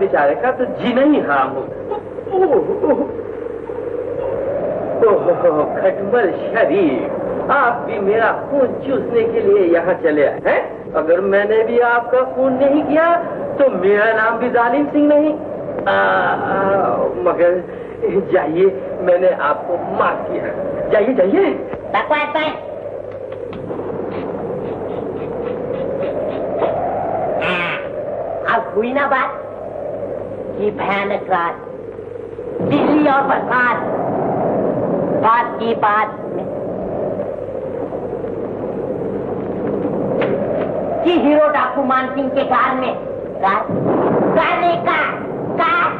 बेचारे का तो जीना ही हराम हो खटमल शरीफ आप भी मेरा खून चूसने के लिए यहाँ चले आए हैं। अगर मैंने भी आपका खून नहीं किया तो मेरा नाम भी जालिम सिंह नहीं। आ, आ, मगर जाइए मैंने आपको माफ़ किया जाइए जाइए अब हुई ना बात कि भयानक रात बिजली और बरसात बात की बात में। कि हीरो डाकू मान सिंह के कार में कार गाने का कार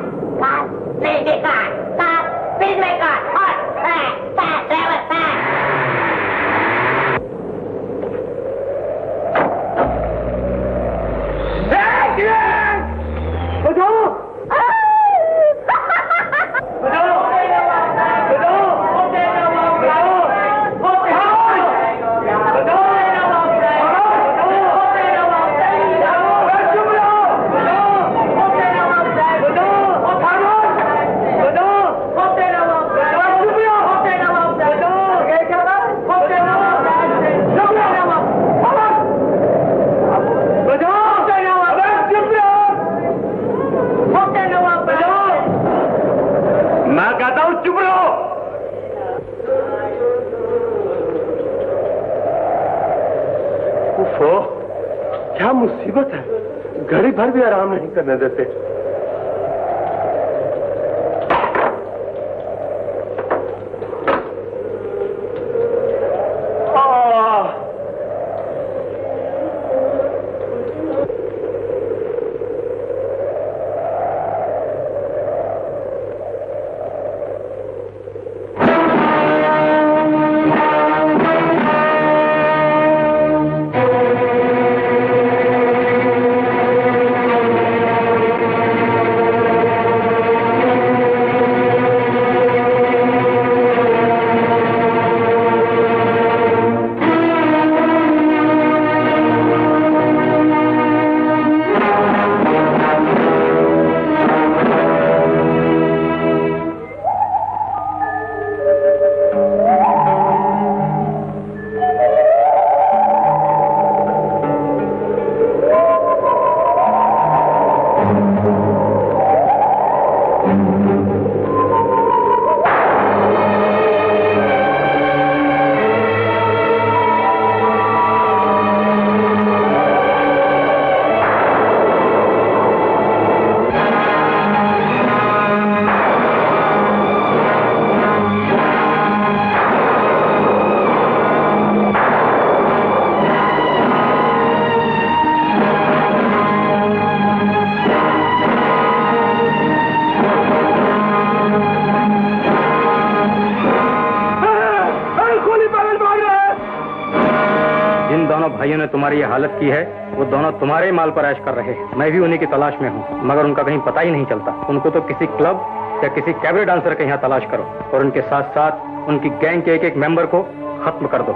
कार नहीं देखा कार फ़िल्म का और ड्राइवर कार मैं कहता हूँ चुप रहो उफो, क्या मुसीबत है। घड़ी भर भी आराम नहीं करने देते। की है, वो दोनों तुम्हारे माल पर ऐश कर रहे हैं। मैं भी उन्हीं की तलाश में हूँ, मगर उनका कहीं पता ही नहीं चलता। उनको तो किसी क्लब या किसी कैबरे डांसर के यहाँ तलाश करो और उनके साथ साथ उनकी गैंग के एक एक मेंबर को खत्म कर दो।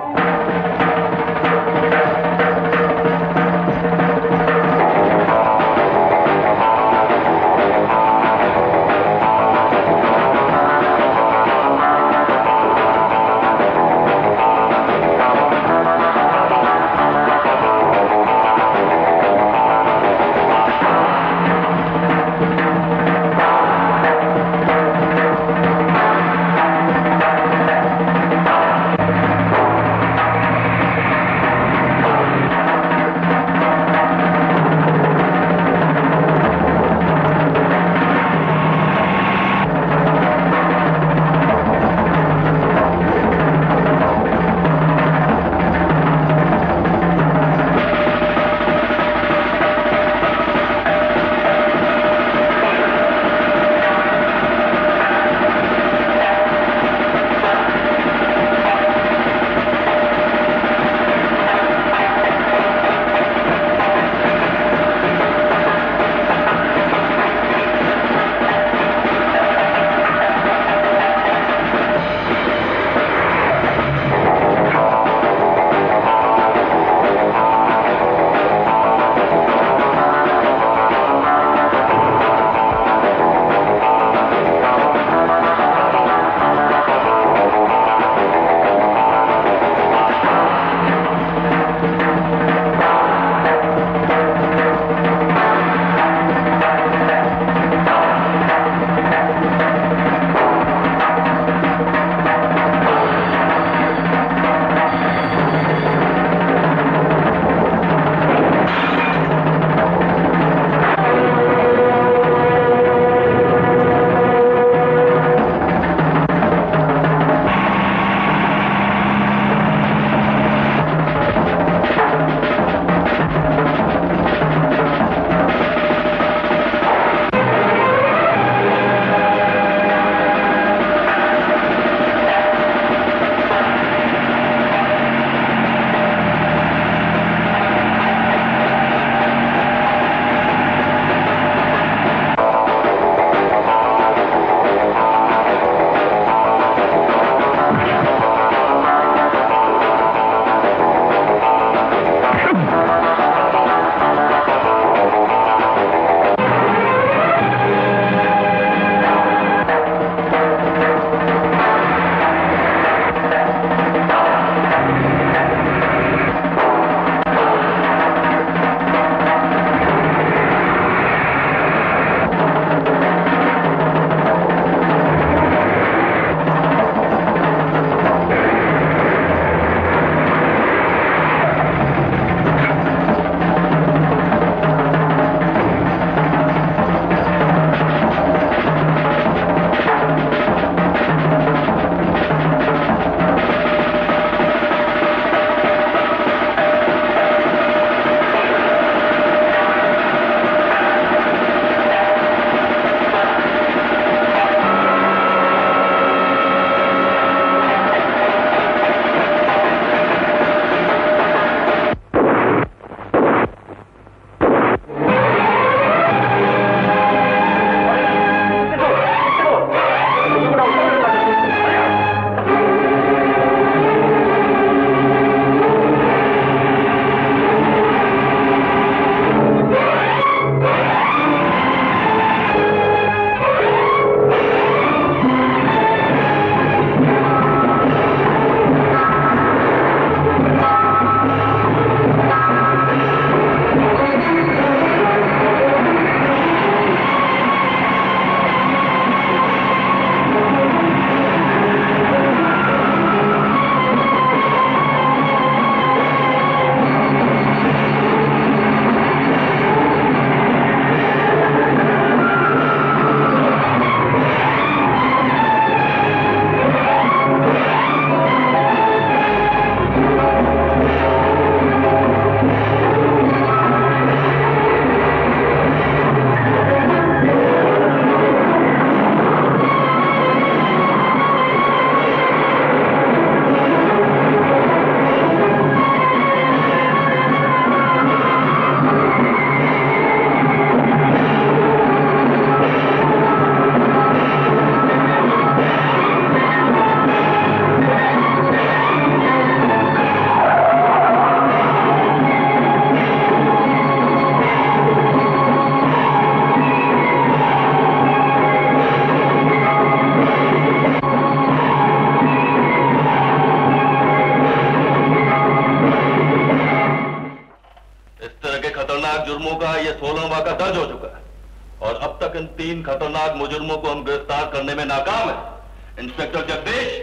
खतरनाक मुजरमों को हम गिरफ़्तार करने में नाकाम है। इंस्पेक्टर जगदीश,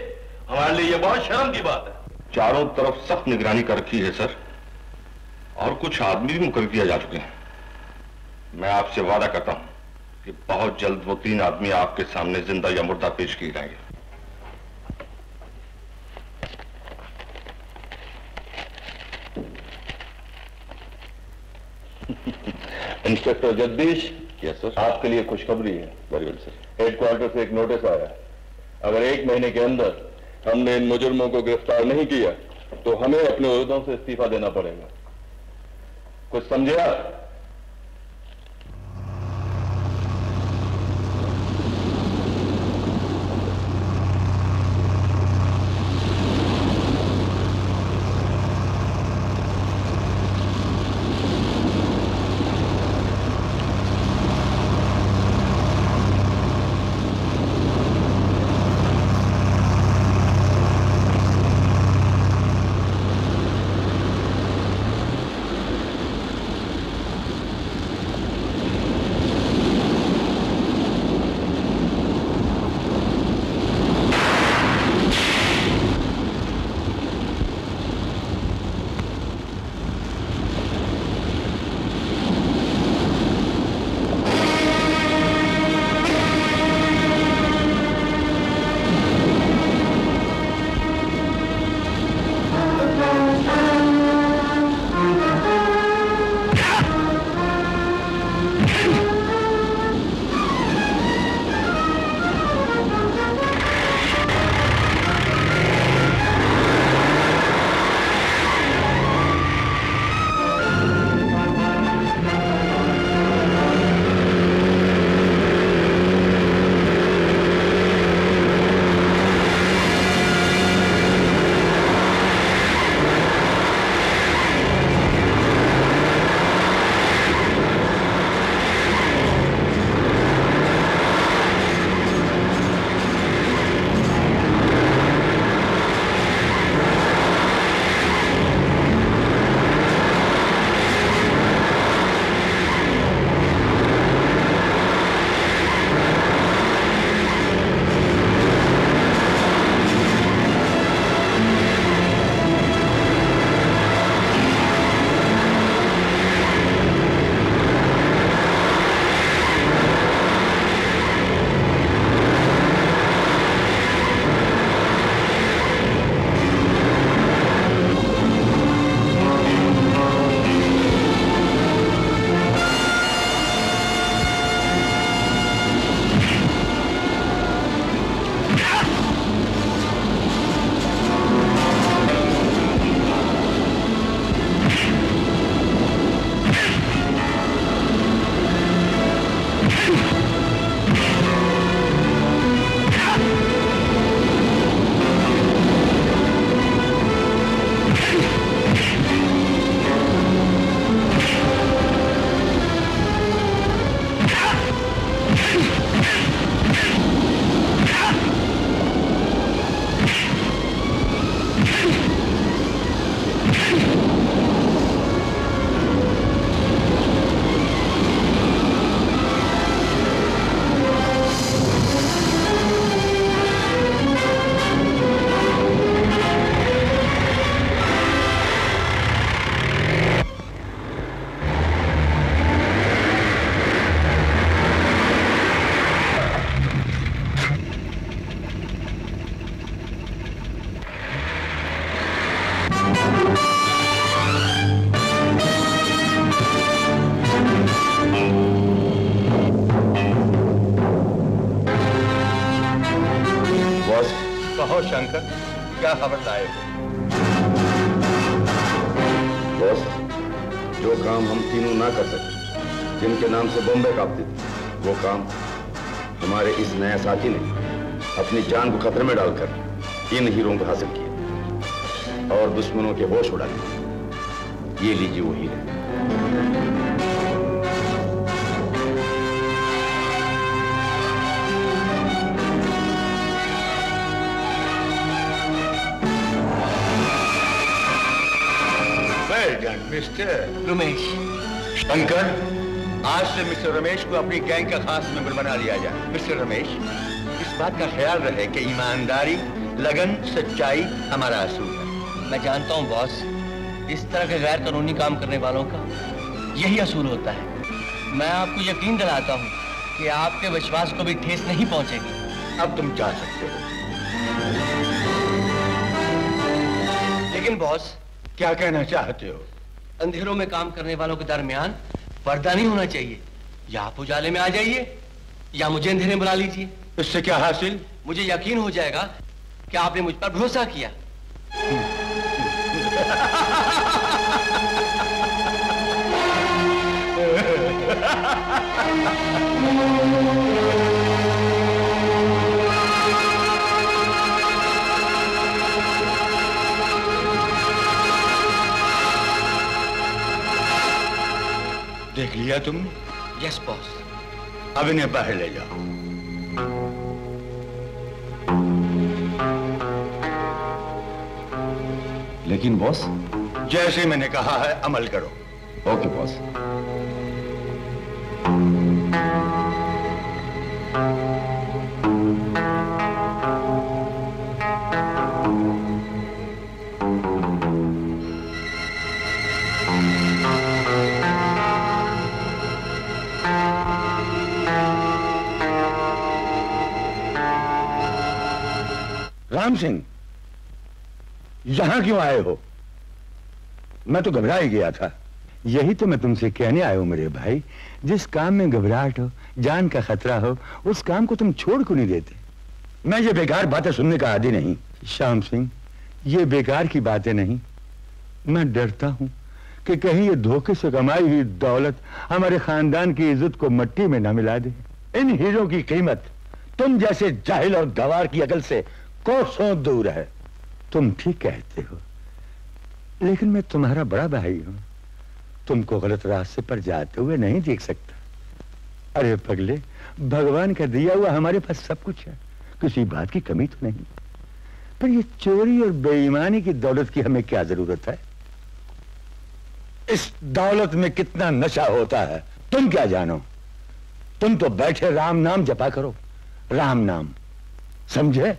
हमारे लिए ये बहुत शर्म की बात है। चारों तरफ़ सख्त निगरानी कर रखी है, सर। और कुछ आदमी भी मुकर किया जा चुके हैं। मैं आपसे वादा करता हूँ कि बहुत जल्द वो तीन आदमी आपके सामने ज़िंदा या मुर्दा पेश किए जाएँगे। इंस्पेक्टर जगदीश यस सर आपके लिए खुशखबरी है वेरी गुड सर। हेडक्वार्टर से एक नोटिस आया। है अगर एक महीने के अंदर हमने इन मुजुर्मों को गिरफ़्तार नहीं किया तो हमें अपने उहदों से इस्तीफा देना पड़ेगा। कुछ समझे आप? खतरे में डालकर इन हीरों को हासिल किया और दुश्मनों के होश उड़ा लिए ये लीजिए वो हीरे। मिस्टर रमेश। शंकर आज से मिस्टर रमेश को अपनी गैंग का खास मेंबर बना लिया जाए। मिस्टर रमेश। बात का ख्याल रहे कि ईमानदारी, लगन, सच्चाई हमारा असूल है। मैं जानता हूँ, बॉस, इस तरह के गैर कानूनी काम करने वालों का यही असूल होता है। मैं आपको यकीन दिलाता हूँ कि आपके विश्वास को भी ठेस नहीं पहुंचेगी। अब तुम जा सकते हो। लेकिन, बॉस, क्या कहना चाहते हो? अंधेरों में काम करने वालों के दरमियान पर्दा नहीं होना चाहिए। या आप उजाले में आ जाइए, या मुझे अंधेरे बुला लीजिए। इससे क्या हासिल? मुझे यकीन हो जाएगा कि आपने मुझ पर भरोसा किया। देख लिया तुमने? यस बॉस अब इन्हें बाहर ले जाओ। लेकिन बॉस जैसे मैंने कहा है अमल करो। ओके बॉस राम सिंह यहाँ क्यों आए हो? मैं तो घबरा ही गया था। यही तो मैं तुमसे कहने आया हूँ, मेरे भाई। जिस काम में घबराहट हो, जान का खतरा हो, उस काम को तुम छोड़ क्यों नहीं देते? मैं ये बेकार बातें सुनने का आदि नहीं। श्याम सिंह, ये बेकार की बातें नहीं। मैं डरता हूँ कि कहीं ये धोखे से कमाई हुई दौलत हमारे खानदान की इज़्ज़त को मट्टी में ना मिला दे। इन हीरों की कीमत तुम जैसे जाहिल और गवार की अकल से कोसों दूर है। तुम ठीक कहते हो। लेकिन मैं तुम्हारा बड़ा भाई हूँ। तुमको गलत रास्ते पर जाते हुए नहीं देख सकता। अरे पगले, भगवान का दिया हुआ हमारे पास सब कुछ है। किसी बात की कमी तो नहीं। पर ये चोरी और बेईमानी की दौलत की हमें क्या ज़रूरत है? इस दौलत में कितना नशा होता है, तुम क्या जानो? तुम तो बैठे राम नाम जपा करो। राम नाम, समझे?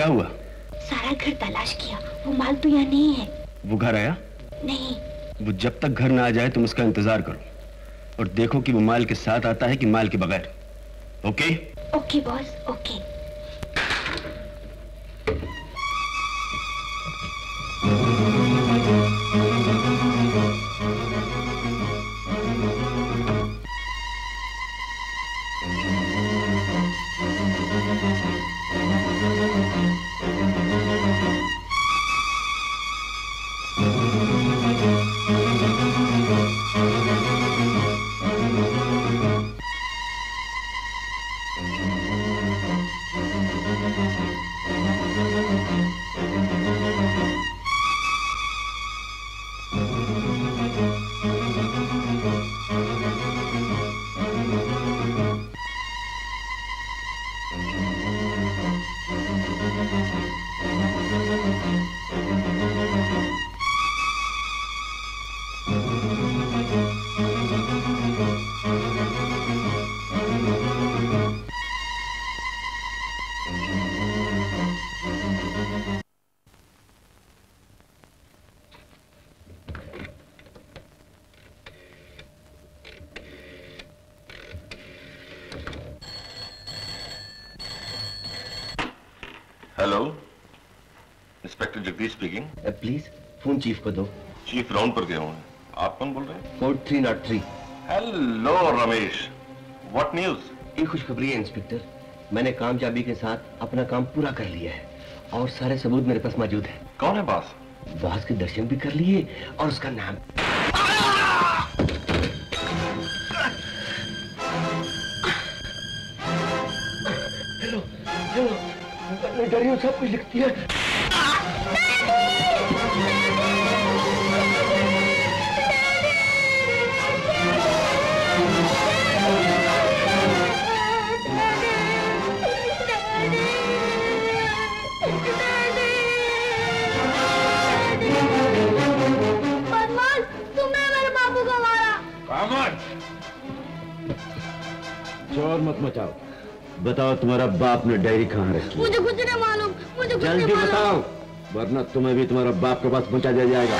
क्या हुआ? सारा घर तलाश किया। वो माल तो यहाँ नहीं है। वो घर आया? नहीं। वो जब तक घर ना आ जाए तुम उसका इंतज़ार करो और देखो कि वो माल के साथ आता है कि माल के बगैर। Okay? Okay boss okay. Phone chief को दो। चीफ राउंड पर गए हुए हैं आप कौन बोल रहे हैं? Four three not three. Hello Ramesh. What news ये खुशखबरी है इंस्पेक्टर। मैंने कामयाबी के साथ अपना काम पूरा कर लिया है और सारे सबूत मेरे पास मौजूद है। कौन है बास? बॉस के दर्शन भी कर लिए और उसका नाम हेलो हेलो डरियो सब कुछ लिखती है। चोर मत मचाओ। बताओ तुम्हारा बाप ने डायरी कहाँ रखी मुझे कुछ नहीं मालूम मुझे कुछ जल्दी नहीं मालूम। बताओ वरना तुम्हें भी तुम्हारा बाप के पास पहुँचा दिया जाएगा।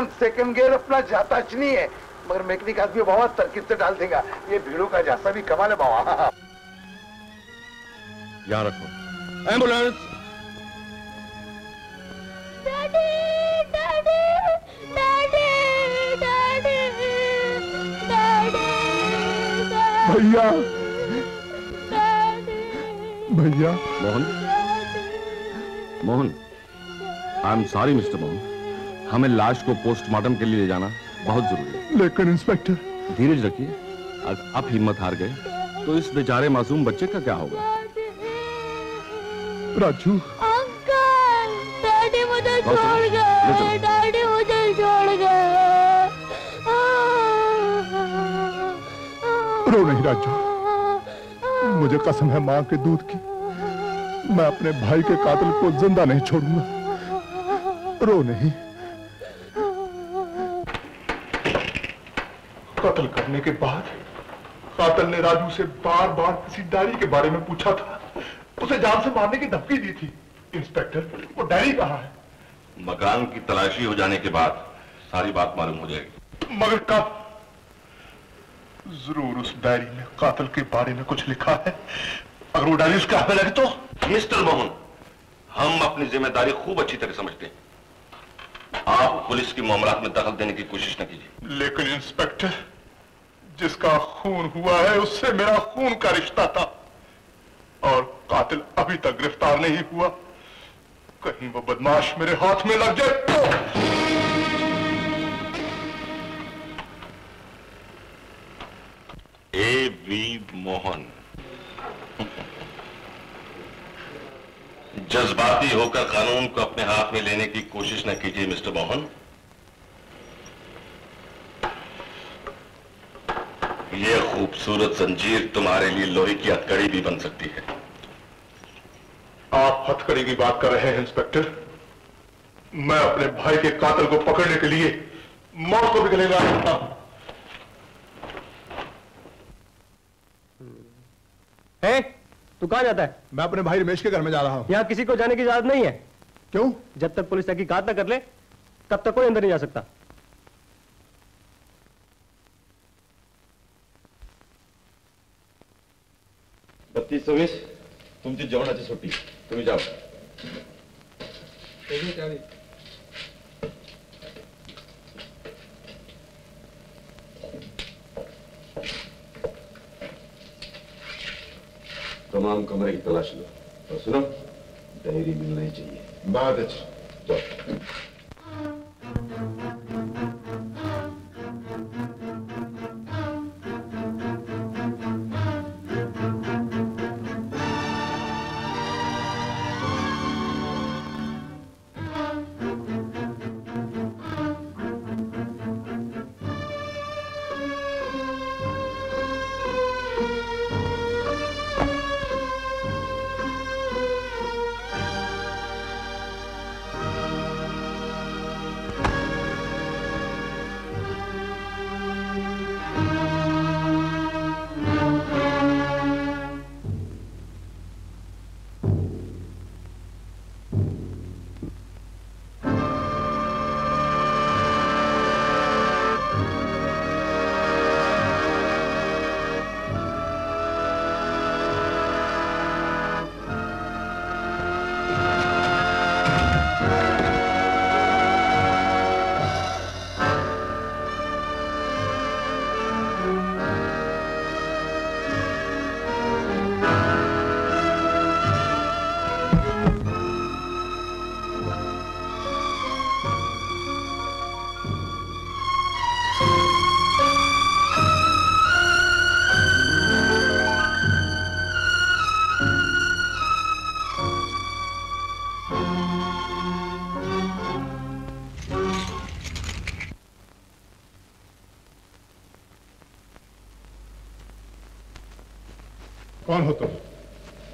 अपन सेकंड गेयर अपना जाता नहीं है। मगर मैकेनिक आदमी बाबा तरकीब से डाल देगा। ये भीड़ों का झांसा भी कमाल है बाबा। यहाँ रखो। Ambulance daddy daddy daddy daddy daddy भैया। भैया। Mohan? Mohan? I am sorry mister Mohan हमें लाश को पोस्टमार्टम के लिए ले जाना बहुत ज़रूरी है। लेकिन इंस्पेक्टर। धीरज रखिए अगर आप हिम्मत हार गए। तो इस बेचारे मासूम बच्चे का क्या होगा? राजू। अंकल डैडी मुझे छोड़ गए डैडी मुझे छोड़ गए। रो नहीं राजू। मुझे कसम है माँ के दूध की। मैं अपने भाई के कातिल को ज़िंदा नहीं छोड़ूँगा। रो नहीं। कत्ल करने के बाद कातल ने राजू से बार बार किसी डायरी के बारे में पूछा था। उसे जान से मारने की धमकी दी थी। इंस्पेक्टर वो डायरी कहाँ है? मकान की तलाशी हो जाने के बाद सारी बात मालूम हो जाएगी। मगर कब? ज़रूर उस डायरी में कातल के बारे में कुछ लिखा है। अगर वो डायरी उसके हाथ में लगे तो? मिस्टर मोहन हम अपनी ज़िम्मेदारी खूब अच्छी तरह समझते हैं। आप पुलिस के मामला में दखल देने की कोशिश न कीजिए। लेकिन इंस्पेक्टर जिसका खून हुआ है, उससे मेरा खून का रिश्ता था। और कातिल अभी तक गिरफ़्तार नहीं हुआ। कहीं वो बदमाश मेरे हाथ में लग जाए तो। ए वी मोहन, जज्बाती होकर कानून को अपने हाथ में लेने की कोशिश न कीजिए, मिस्टर मोहन। यह खूबसूरत जंजीर तुम्हारे लिए लोहे की हथकड़ी भी बन सकती है। आप हथकड़ी की बात कर रहे हैं इंस्पेक्टर। मैं अपने भाई के कातल को पकड़ने के लिए मौत को भी गले लगा सकता हूँ। है? तू कहाँ जाता है? मैं अपने भाई रमेश के घर में जा रहा हूँ। यहाँ किसी को जाने की इजाज़त नहीं है। क्यों? जब तक पुलिस तहकीकात न कर ले तब तक कोई अंदर नहीं जा सकता। बत्तीस सव्वीस तुमची जेवणाची सुट्टी तुम्ही जाओ। तमाम कमरे की तलाश लो। और सुनो डायरी मिलना ही चाहिए। बहुत अच्छा। जाओ।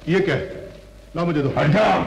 ये क्या ला मुझे दो। कौन हो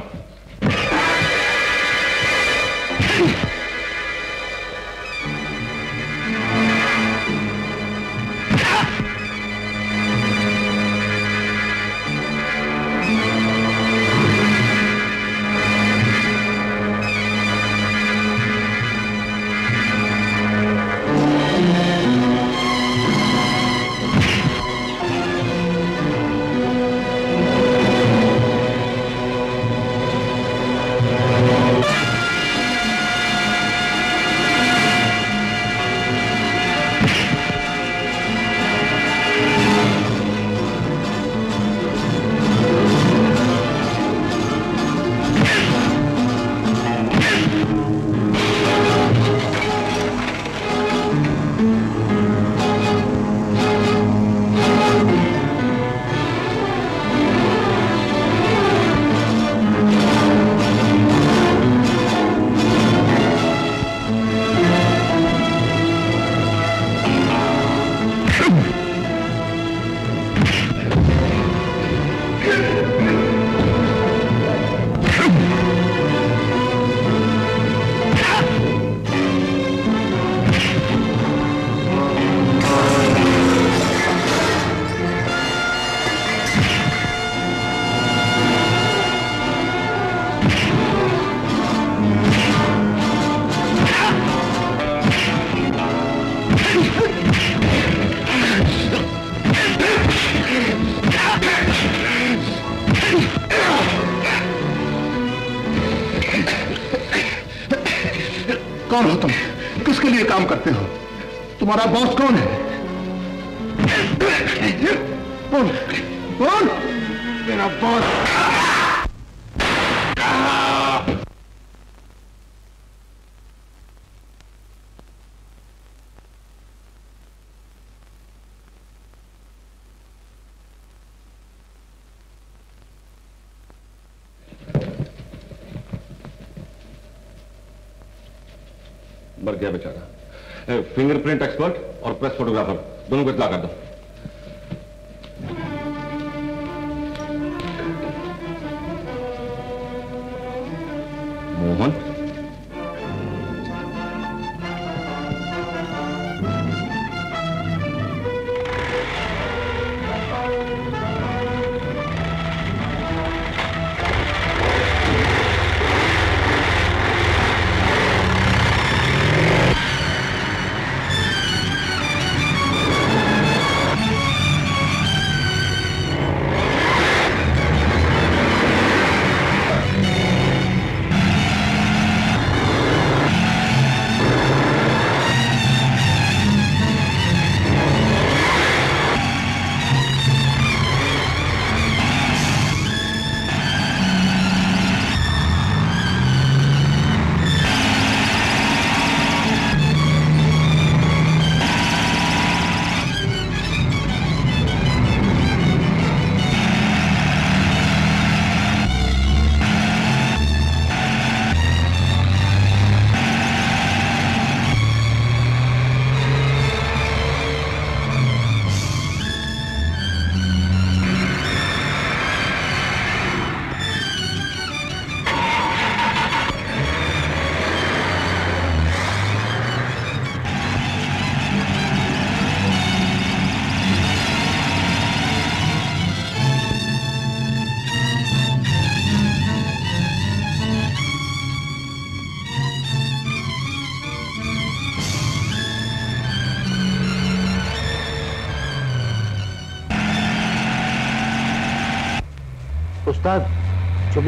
मर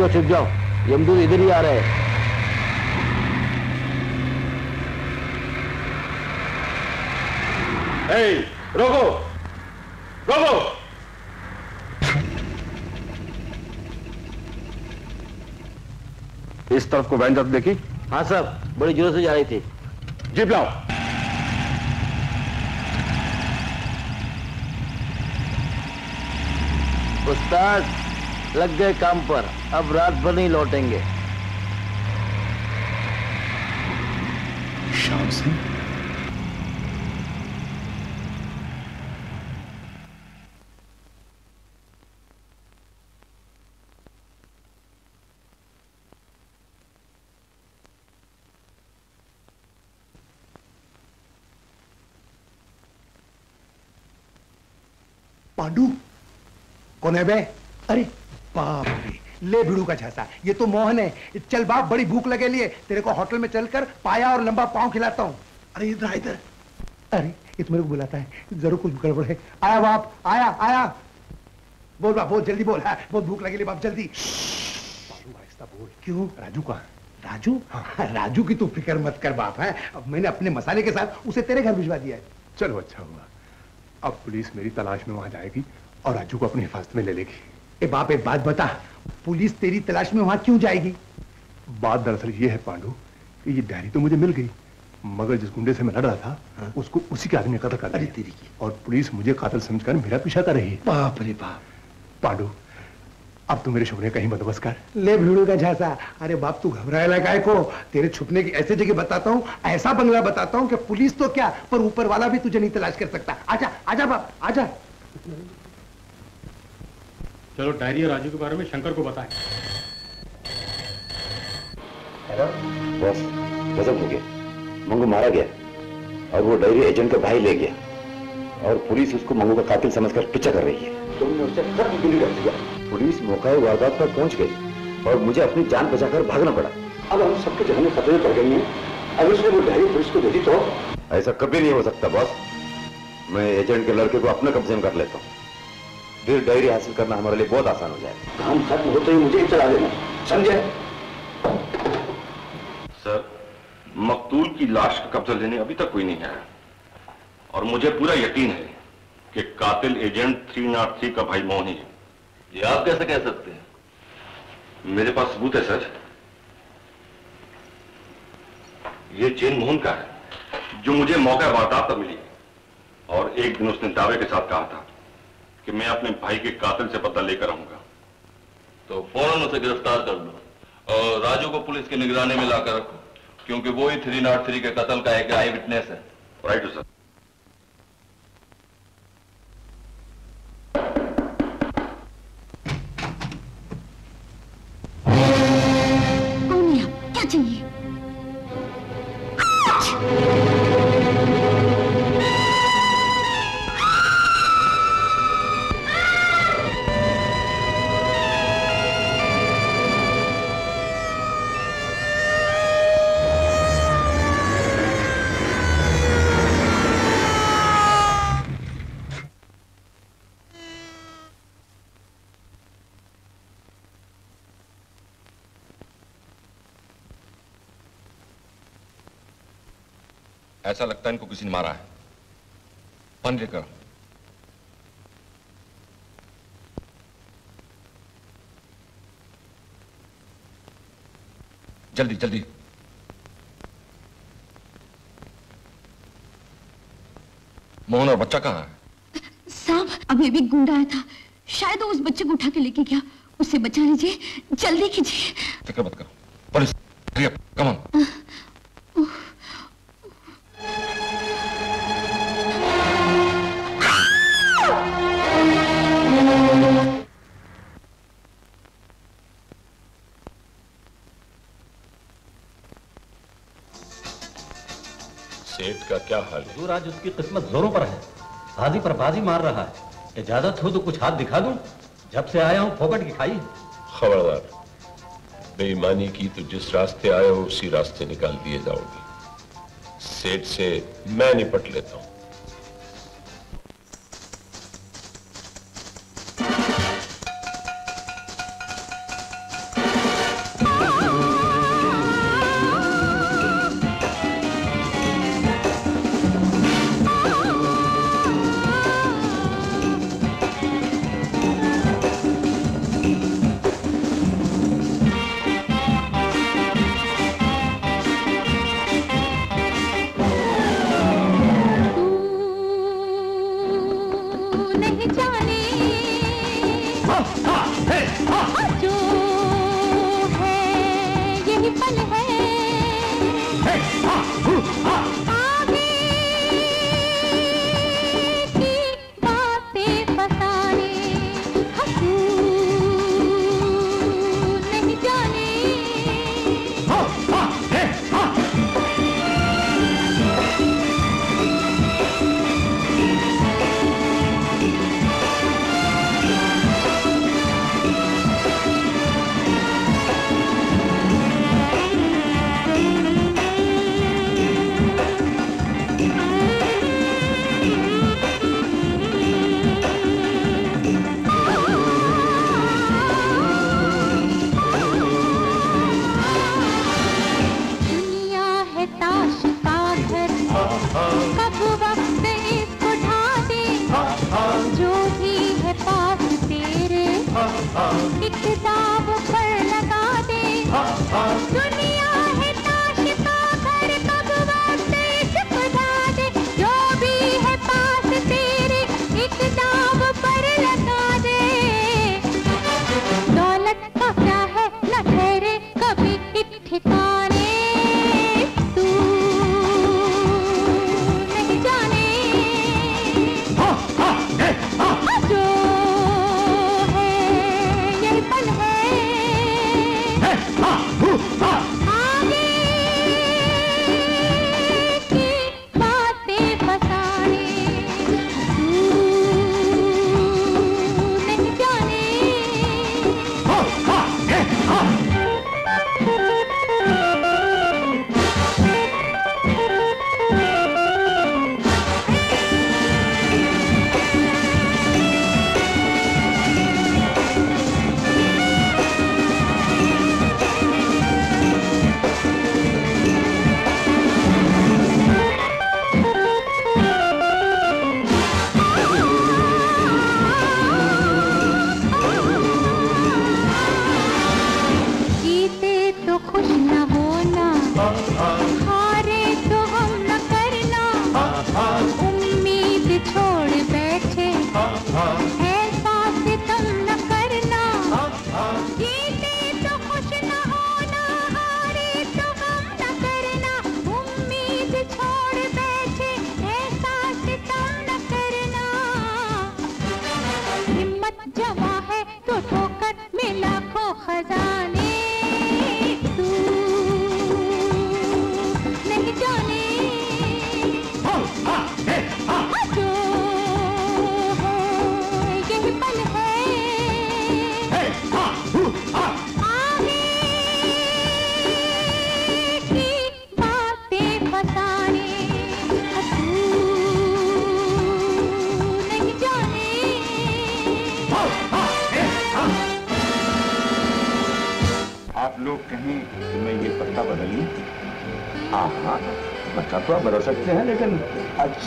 जाओ छुप जाओ। यमदूत इधर ही आ रहे हैं। Hey, रोको रोको इस तरफ़ को वैन तरफ़ देखी? हाँ सर बड़ी ज़ोर से जा रही थी। जीप लाओ। उस्ताद लग गए काम पर। अब रात भर नहीं लौटेंगे। श्याम सिंह? पांडू? कौन है बे? अरे बाप रे ले भिड़ू का झांसा। ये तो मोहन है। चल बाप बड़ी भूख लगे लिए। तेरे को होटल में चलकर पाया और लंबा पाँव खिलाता हूँ। अरे इधर इधर। अरे ये तो मेरे को बुलाता है। ज़रूर कुछ गड़बड़ है। आया बाप आया आया। बोल बाप बोल जल्दी बोल। हाँ, बहुत भूख लगी बाप जल्दी। आहिस्ता बोल। क्यों? राजू का राजू? हाँ, राजू की तू फ़िक्र मत कर बाप है। अब मैंने अपने मसाले के साथ उसे तेरे घर भिजवा दिया है। चलो अच्छा हुआ। अब पुलिस मेरी तलाश में वहाँ जाएगी और राजू को अपनी हिफाजत में ले लेगी। ए बाप एक बात बता पुलिस तेरी तलाश में वहाँ क्यों जाएगी? बात दरअसल ये है पांडु कि ये डायरी तो मुझे मिल गई मगर जिस गुंडे से मैं लड़ रहा था हाँ? उसको उसी के आदमी ने कत्ल कर दिया। तेरी की। और पुलिस मुझे कातिल समझकर मेरा पीछा कर रही है। बाप रे बाप। पांडु अब तू मेरे छुपने का कहीं बंदोबस्त कर। ले भिड़ू का झांसा। अरे बाप तू घबराए लगा को। तेरे छुपने की ऐसी जगह बताता हूँ ऐसा बंगला बताता हूँ कि पुलिस तो क्या पर ऊपर वाला भी तुझे नहीं तलाश कर सकता। आजा आजा बाप आजा। चलो डायरी और राजू के बारे में शंकर को बताएँ। बस गजब हो गया। मंगू मारा गया। और वो डायरी एजेंट का भाई ले गया। और पुलिस उसको मंगू का कातिल समझकर पीछा कर रही है। तुमने उसे दिया। पुलिस मौका वारदात पर पहुँच गई। और मुझे अपनी जान बचाकर भागना पड़ा। अब हम सबके जहन खतरे पड़ गई हैं। अगर उसने वो डायरी पुलिस को दे दी तो? ऐसा कभी नहीं हो सकता बॉस मैं एजेंट के लड़के को अपने कब्जे में कर लेता हूँ। फिर डायरी हासिल करना हमारे लिए बहुत आसान हो जाएगा। काम खत्म होते ही मुझे ही चला देना समझे? सर मकतूल की लाश का कब्जा लेने अभी तक कोई नहीं आया। और मुझे पूरा यकीन है कि कातिल एजेंट थ्री नॉट थ्री का भाई मोहन ही है। ये आप कैसे कह सकते हैं? मेरे पास सबूत है सर। ये चेन मोहन का है जो मुझे मौका वारदात पर मिली और एक दिन उसने दावे के साथ कहा था। कि मैं अपने भाई के कातिल से पता लेकर आऊँगा। तो फ़ौरन उसे गिरफ़्तार कर लो और राजू को पुलिस की निगरानी में लाकर रखो क्योंकि वो ही थ्री नॉट थ्री के कत्ल का एक आई विटनेस है। राइट सर कौन है आप? क्या चाहिए? ऐसा लगता है इनको किसी ने मारा है। पानी लेकर जल्दी जल्दी। मोहन और बच्चा कहाँ है? साहब अभी अभी गुंडा आया था। शायद वो उस बच्चे को उठा के लेके गया। उसे बचा लीजिए। जल्दी कीजिए। फ़िक्र मत करो। हजूर आज उसकी किस्मत जोरों पर है। बाजी पर बाजी मार रहा है। इजाज़त हो तो कुछ हाथ दिखा दूँ? जब से आया हूँ, फोकट की खाई। खबरदार, बेईमानी की तो जिस रास्ते आए हो, उसी रास्ते निकाल दिए जाओगे। सेठ से मैं निपट लेता हूँ।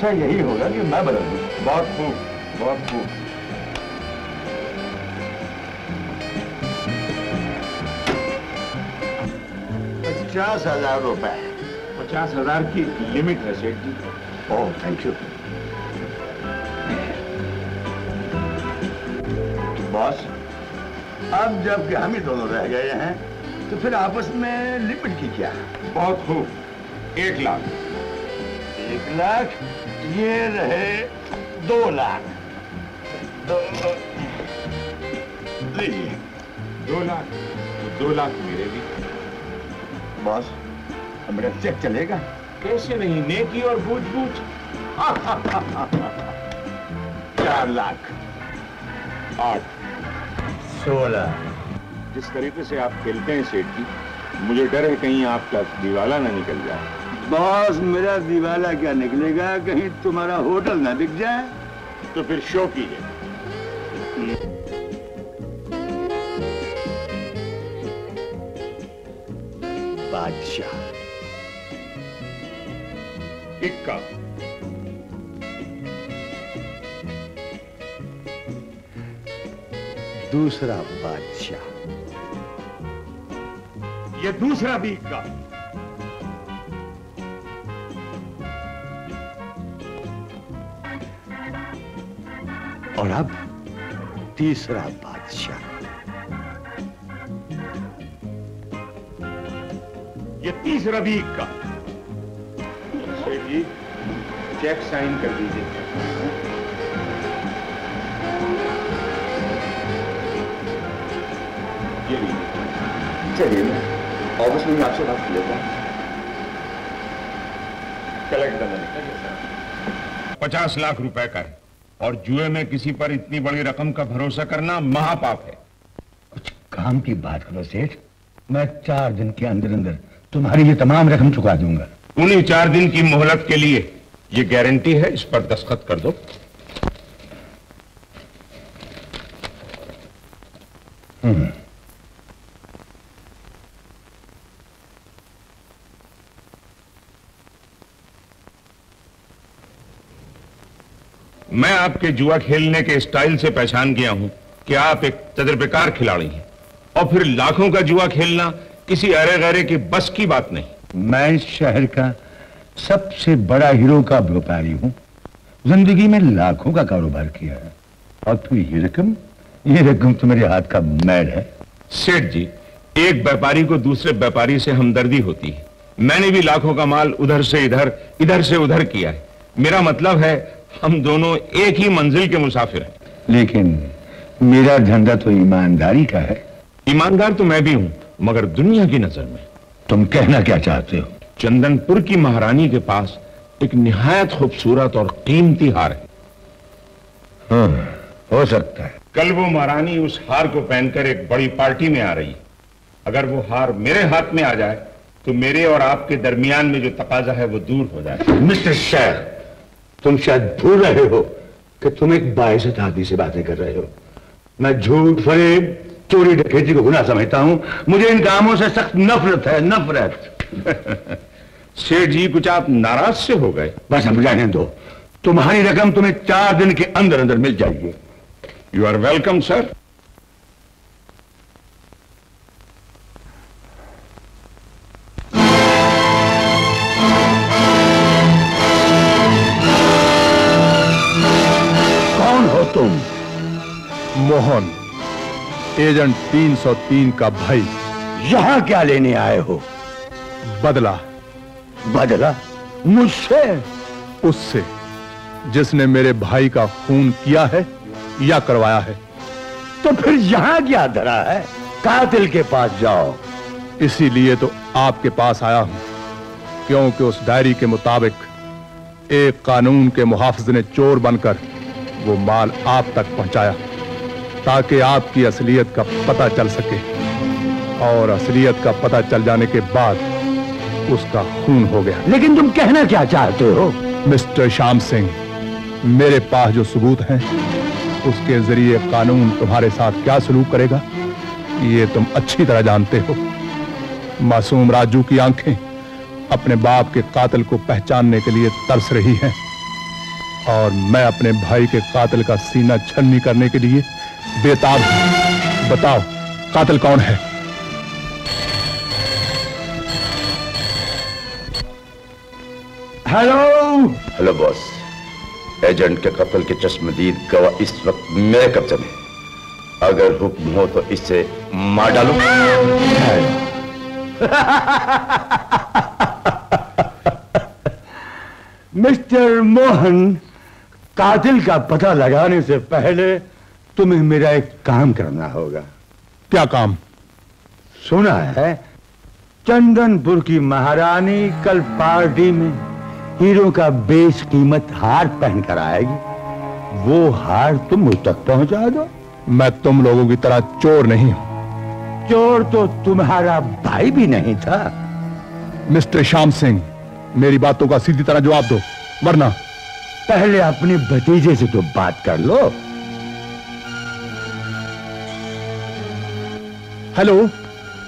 अच्छा यही होगा कि मैं बदल दूँ। बहुत खूब बहुत खूब। पचास हज़ार रुपए। पचास हज़ार की लिमिट है सेठ जी। ओह थैंक यू बॉस अब जब कि हम ही दोनों रह गए हैं तो फिर आपस में लिमिट की क्या? बहुत खूब। एक लाख। एक लाख? ये रहे दो लाख। दो लीजिए। दो लाख? दो लाख मेरे भी। बॉस मेरा चेक चलेगा। कैसे नहीं? नेकी और बूझ बूझ चार लाख। आठ। सोलह। जिस तरीके से आप खेलते हैं सेठ जी मुझे डर है कहीं आपका दिवाला ना निकल जाए। बॉस मेरा दिवाला क्या निकलेगा? कहीं तुम्हारा होटल ना बिक जाए। तो फिर शो कीजिए। बादशाह। इक्का। दूसरा बादशाह। ये दूसरा भी इक्का। और अब तीसरा बादशाह। ये तीसरा भी का। जी चेक साइन कर दीजिए। ये लीजिए। चलिए मैं ऑफ़िस में आपसे बात कर लेता हूँ। कलेक्ट करना पचास लाख रुपए का है और जुए में किसी पर इतनी बड़ी रकम का भरोसा करना महापाप है। कुछ काम की बात करो, सेठ। मैं चार दिन के अंदर अंदर तुम्हारी ये तमाम रकम चुका दूँगा। उन्हीं चार दिन की मोहलत के लिए ये गारंटी है, इस पर दस्खत कर दो। हम्म। मैं आपके जुआ खेलने के स्टाइल से पहचान गया हूँ कि आप एक तजर्बेकार खिलाड़ी हैं। और फिर लाखों का जुआ खेलना किसी अरे गहरे की बस की बात नहीं। मैं इस शहर का सबसे बड़ा हीरो का व्यापारी हूँ। ज़िंदगी में लाखों का कारोबार किया है। और फिर ये रकम ये रकम तो मेरे हाथ का मैल है। सेठ जी एक व्यापारी को दूसरे व्यापारी से हमदर्दी होती है। मैंने भी लाखों का माल उधर से इधर इधर से उधर किया है। मेरा मतलब है हम दोनों एक ही मंजिल के मुसाफिर हैं। लेकिन मेरा धंधा तो ईमानदारी का है। ईमानदार तो मैं भी हूँ मगर दुनिया की नज़र में। तुम कहना क्या चाहते हो? चंदनपुर की महारानी के पास एक निहायत खूबसूरत और कीमती हार है। हाँ, हो सकता है। कल वो महारानी उस हार को पहनकर एक बड़ी पार्टी में आ रही। है अगर वो हार मेरे हाथ में आ जाए तो मेरे और आपके दरमियान में जो तकाजा है वो दूर हो जाए। मिस्टर शेर तुम शायद भूल रहे हो कि तुम एक बाइजत आदमी से बातें कर रहे हो। मैं झूठ, फरेब, चोरी डकैती को गुना समझता हूँ। मुझे इन कामों से सख्त नफरत है, नफरत। सेठ जी, कुछ आप नाराज़ से हो गए। बस हम जाने दो। तुम्हारी रकम तुम्हें चार दिन के अंदर अंदर मिल जाएगी। You are welcome sir Mohan agent 303 का भाई। यहाँ क्या लेने आए हो? बदला। बदला? मुझसे? उससे जिसने मेरे भाई का खून किया है या करवाया है। तो फिर यहाँ क्या धरा है? कातिल के पास जाओ। इसीलिए तो आपके पास आया हूँ क्योंकि उस डायरी के मुताबिक एक कानून के मुहाफ़ ने चोर बनकर वो माल आप तक पहुँचाया। ताकि आपकी असलियत का पता चल सके और असलियत का पता चल जाने के बाद उसका खून हो गया। लेकिन तुम कहना क्या चाहते हो? मिस्टर श्याम सिंह मेरे पास जो सबूत हैं उसके ज़रिए कानून तुम्हारे साथ क्या सलूक करेगा? ये तुम अच्छी तरह जानते हो। मासूम राजू की आँखें अपने बाप के कातिल को पहचानने के लिए तरस रही हैं और मैं अपने भाई के कातिल का सीना छन्नी करने के लिए बेताब हूँ। बताओ कातिल कौन है? हेलो हेलो बॉस एजेंट के कत्ल के चश्मदीद गवाह इस वक्त मेरे कब्जे में अगर हुक्म हो तो इससे मार डालू। मिस्टर मोहन कातिल का पता लगाने से पहले तुम्हें मेरा एक काम करना होगा। क्या काम? सुना है चंदनपुर की महारानी कल पार्टी में हीरो का बेस कीमत हार पहनकर आएगी। वो हार तुम मुझ तक पहुँचा दो। मैं तुम लोगों की तरह चोर नहीं हूँ। चोर तो तुम्हारा भाई भी नहीं था। मिस्टर श्याम सिंह मेरी बातों का सीधी तरह जवाब दो वरना। पहले अपने भतीजे से तो बात कर लो। Hello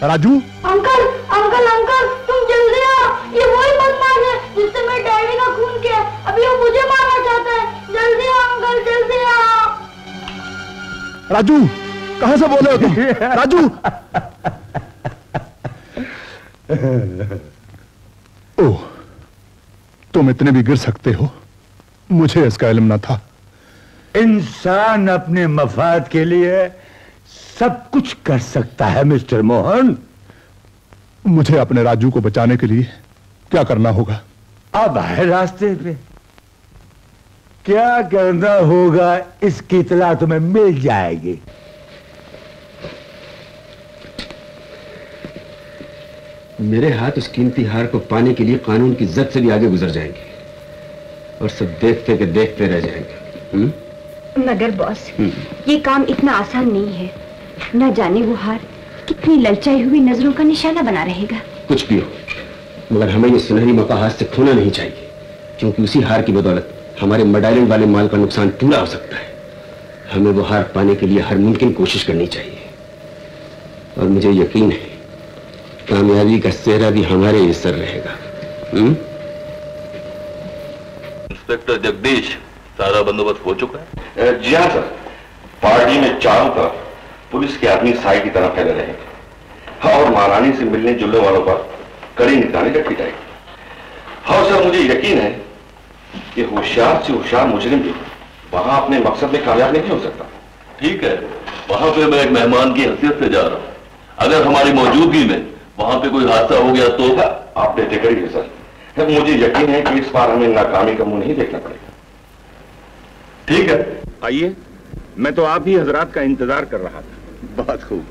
Raju? Uncle uncle uncle तुम जल्दी आओ। ये वही बदमाश है जिससे मैं डैडी का खून किया अभी वो मुझे मारना चाहता है। जल्दी आओ अंकल जल्दी आओ। राजू कहाँ से बोले हो तुम? राजू! ओह तुम इतने भी गिर सकते हो। मुझे इसका इल्म ना था। इंसान अपने मफाद के लिए सब कुछ कर सकता है मिस्टर मोहन। मुझे अपने राजू को बचाने के लिए क्या करना होगा? अब है रास्ते पे। क्या करना होगा इसकी इतला तुम्हें मिल जाएगी। मेरे हाथ उस कीमती हार को पाने के लिए कानून की जद से भी आगे गुजर जाएँगे। और सब देखते के देखते रह जाएँगे। हुँ? मगर बॉस ये काम इतना आसान नहीं है। न जाने वो हार कितनी ललचाई हुई नज़रों का निशाना बना रहेगा। कुछ भी हो मगर हमें ये सुनहरी मौका हाथ से खोना नहीं चाहिए क्योंकि उसी हार की बदौलत हमारे मडाइलेंड वाले माल का नुकसान पूरा हो सकता है। हमें वो हार पाने के लिए हर मुमकिन कोशिश करनी चाहिए। और मुझे यकीन है कामयाबी का सेहरा भी हमारे ही सर रहेगा। हुँ? इंस्पेक्टर जगदीश सारा बंदोबस्त हो चुका है? जी हाँ सर। पार्टी में चारों तरफ़ पुलिस के आदमी साई की तरह फैले रहेंगे हाँ। और महारानी से मिलने जुलने वालों पर कड़ी निगरानी रखी जाएगी। हाँ सर मुझे यकीन है कि होशियार से होशियार मुजरिम भी वहाँ अपने मकसद में कामयाब नहीं हो सकता। ठीक है वहाँ पे मैं एक मेहमान की हैसियत से जा रहा हूँ। अगर हमारी मौजूदगी में वहाँ पे कोई हादसा हो गया तो आप बेफिक्र रहिए सर। मुझे यकीन है कि इस बार हमें नाकामी का मुँह नहीं देखना पड़ेगा। ठीक है। आइए मैं तो आप ही हजरात का इंतज़ार कर रहा था। बहुत खूब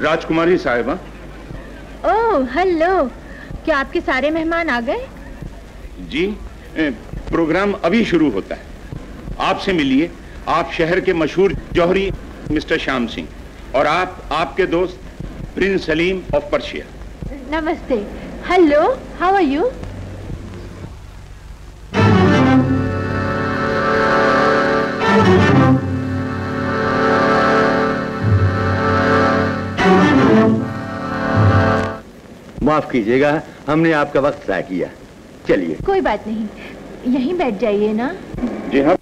राजकुमारी साहिबा ओह हेलो। क्या आपके सारे मेहमान आ गए? जी ए, प्रोग्राम अभी शुरू होता है। आपसे मिलिए। आप शहर के मशहूर जौहरी मिस्टर श्याम सिंह और आप आपके दोस्त प्रिंस सलीम ऑफ़ पर्शिया। नमस्ते। हेलो हाउ आर यू माफ़ कीजिएगा हमने आपका वक्त ज़ाया किया। चलिए। कोई बात नहीं यहीं बैठ जाइए ना। जी हाँ।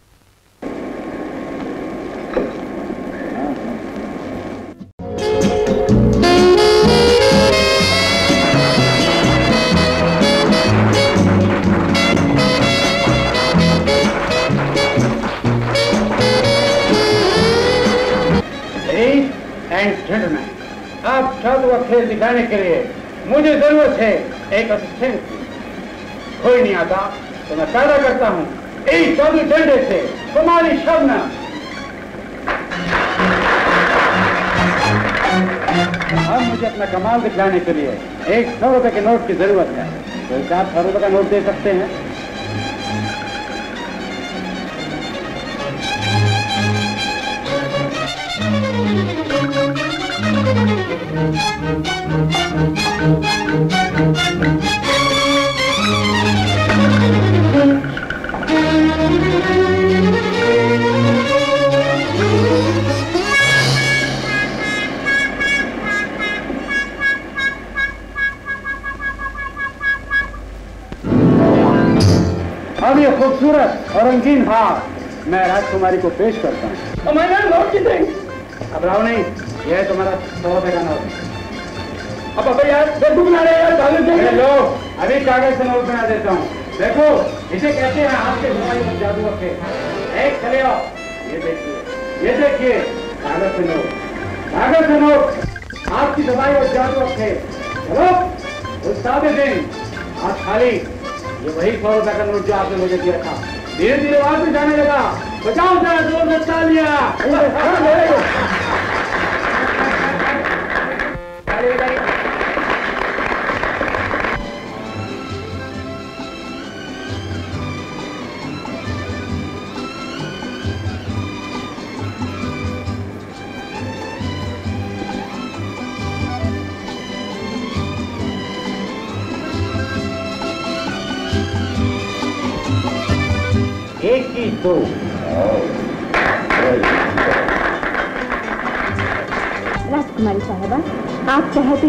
खेल दिखाने के लिए मुझे ज़रूरत है एक असिस्टेंट की। कोई नहीं आता तो मैं पैदा करता हूँ। एक जादू डंडे से तुम्हारी शबना अब मुझे अपना कमाल दिखलाने के लिए एक सौ रुपए के नोट की ज़रूरत है। तो क्या आप सौ रुपए का नोट दे सकते हैं? अब ये खूबसूरत और रंगीन हार मैं राजकुमारी को पेश करता हूँ। घबराओ नहीं यह तुम्हारा सौ का नोट अब अब यार बेवकूफ़ बना रहे यार कागज़ अरे लो अभी कागज़ से नोट बना देता हूँ। देखो इसे कहते हैं हाथ के घुमाई पर जादू रखे एक चले आओ। ये देखिए ये देखिए कागज़ से नोट। कागज़ से नोट आपकी दवाई और जादू रखे चलो उस्ताद दिन आज खाली। ये वही सौ रुपए का नोट जो आपने मुझे दिया था। धीरे धीरे वापस जाने लगा। बचाओ जरा ज़ोर से तालियाँ।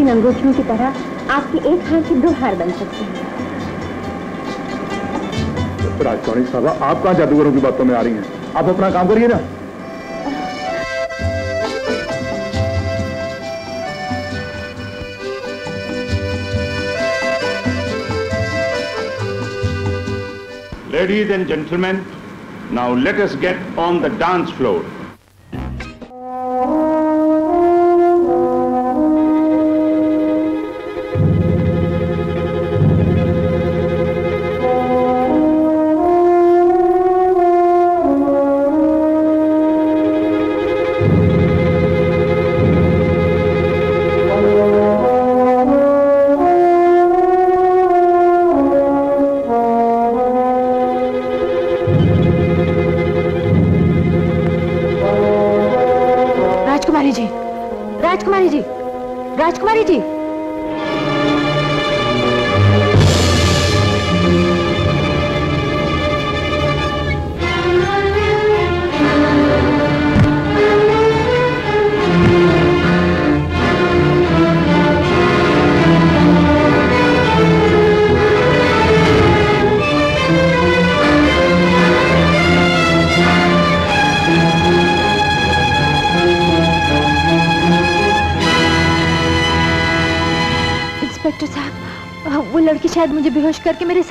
इन अंगूठियों की तरह आपके एक हार के दो हार बन सकते हैं। राजकुमारी साहबा आप कहाँ जादूगरों की बातों में आ रही हैं। आप अपना काम करिए ना। Ladies and gentlemen, now let us get on the dance floor.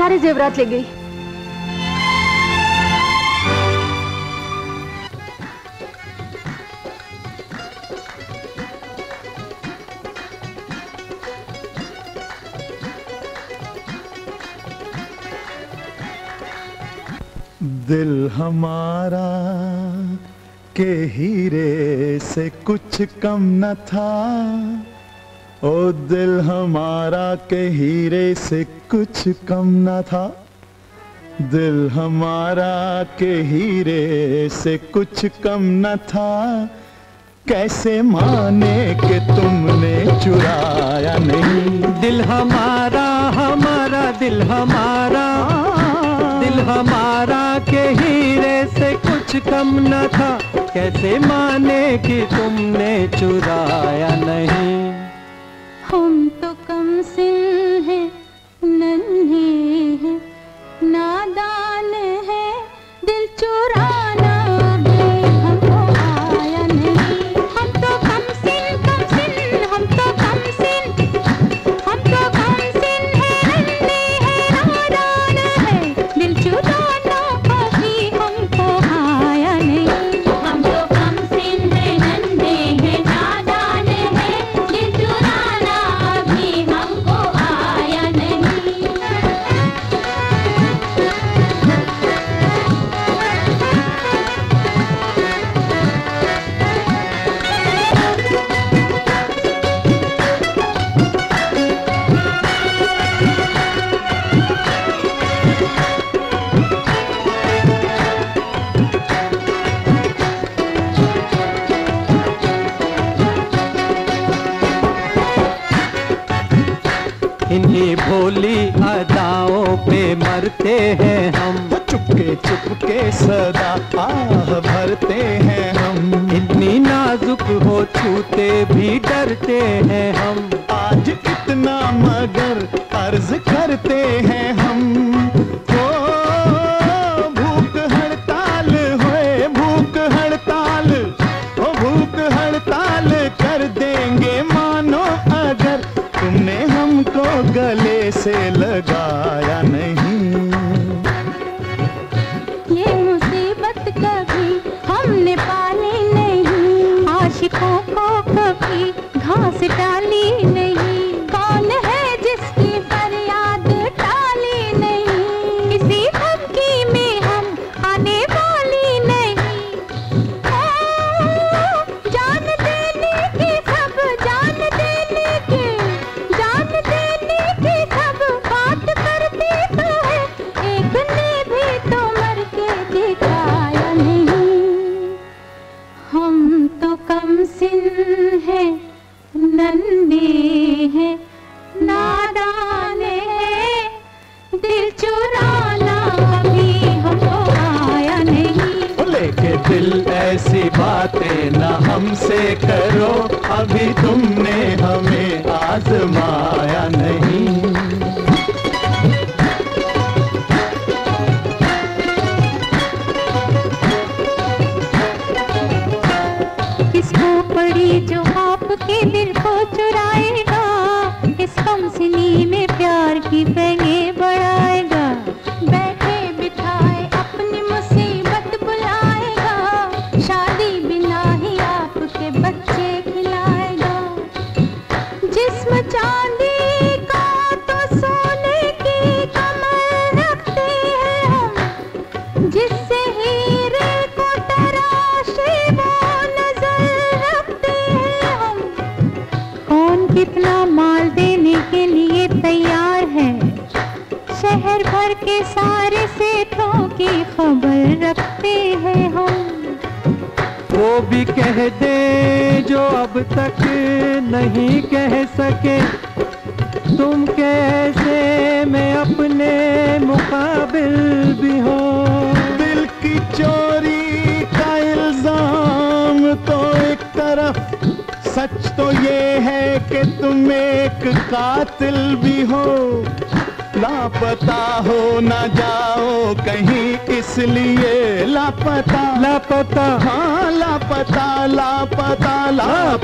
सारे जेवरात ले गई। दिल हमारा के हीरे से कुछ कम न था। ओ दिल हमारा के हीरे से कुछ कम न था। दिल हमारा के हीरे से कुछ कम न था। कैसे माने कि तुमने चुराया नहीं? दिल हमारा हमारा, दिल हमारा दिल हमारा के हीरे से कुछ कम न था। कैसे माने कि तुमने चुराया नहीं? हम तो कम सिन है। डोली अदाओं पे मरते हैं हम। चुपके चुपके सदा आह भरते हैं हम। इतनी नाजुक हो छूते भी डरते हैं हम। आज इतना मगर अर्ज़ करते हैं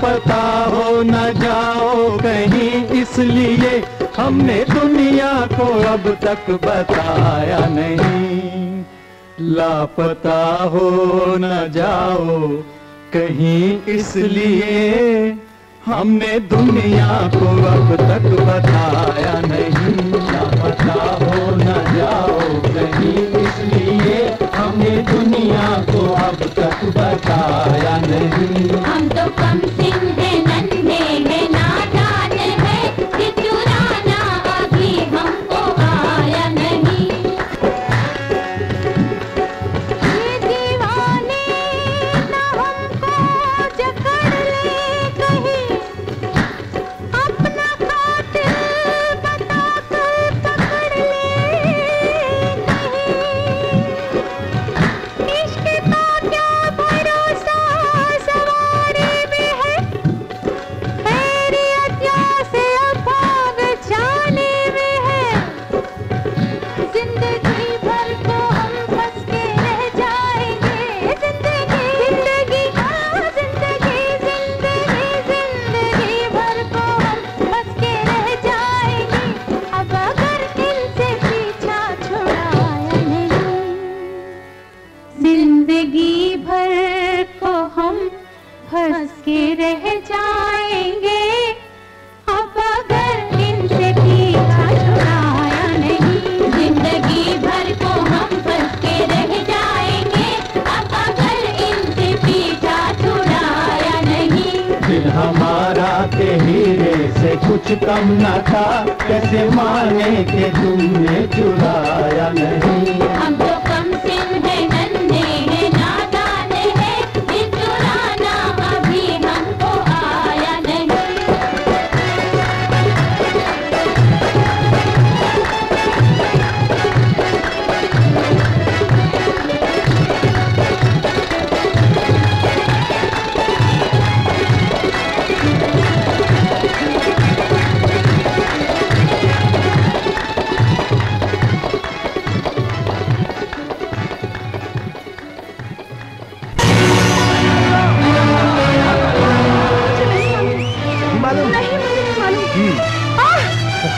पता हो न जाओ कहीं, इसलिए हमने दुनिया को अब तक बताया नहीं। लापता हो न जाओ कहीं, इसलिए हमने दुनिया को अब तक बताया नहीं। लापता हो न जाओ कहीं, इसलिए हमने दुनिया को अब तक बताया नहीं। हम तो कम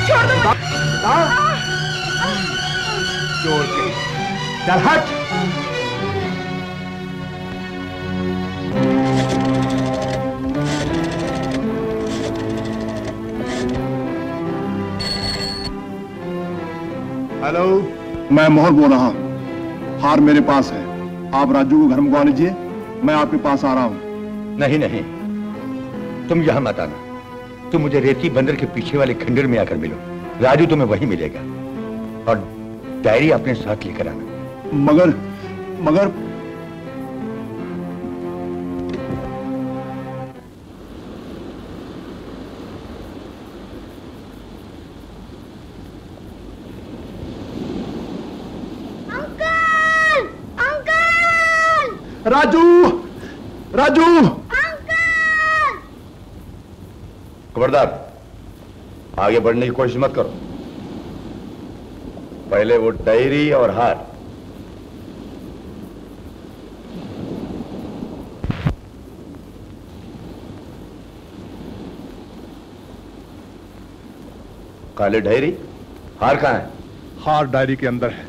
छोड़ दो चोर के। चल हट। हेलो। मैं मोहन बोल रहा हूँ। हार मेरे पास है। आप राजू को घर मंगवा लीजिए। मैं आपके पास आ रहा हूँ। नहीं नहीं। तुम यहाँ मत आना। तुम मुझे रेती बंदर के पीछे वाले खंडर में आकर मिलो। राजू तुम्हें वही मिलेगा। और डायरी अपने साथ लेकर आना। मगर मगर अंकल! अंकल! राजू राजू! खबरदार, आगे बढ़ने की कोशिश मत करो। पहले वो डायरी और हार। काले डायरी, हार कहाँ है? हार डायरी के अंदर है।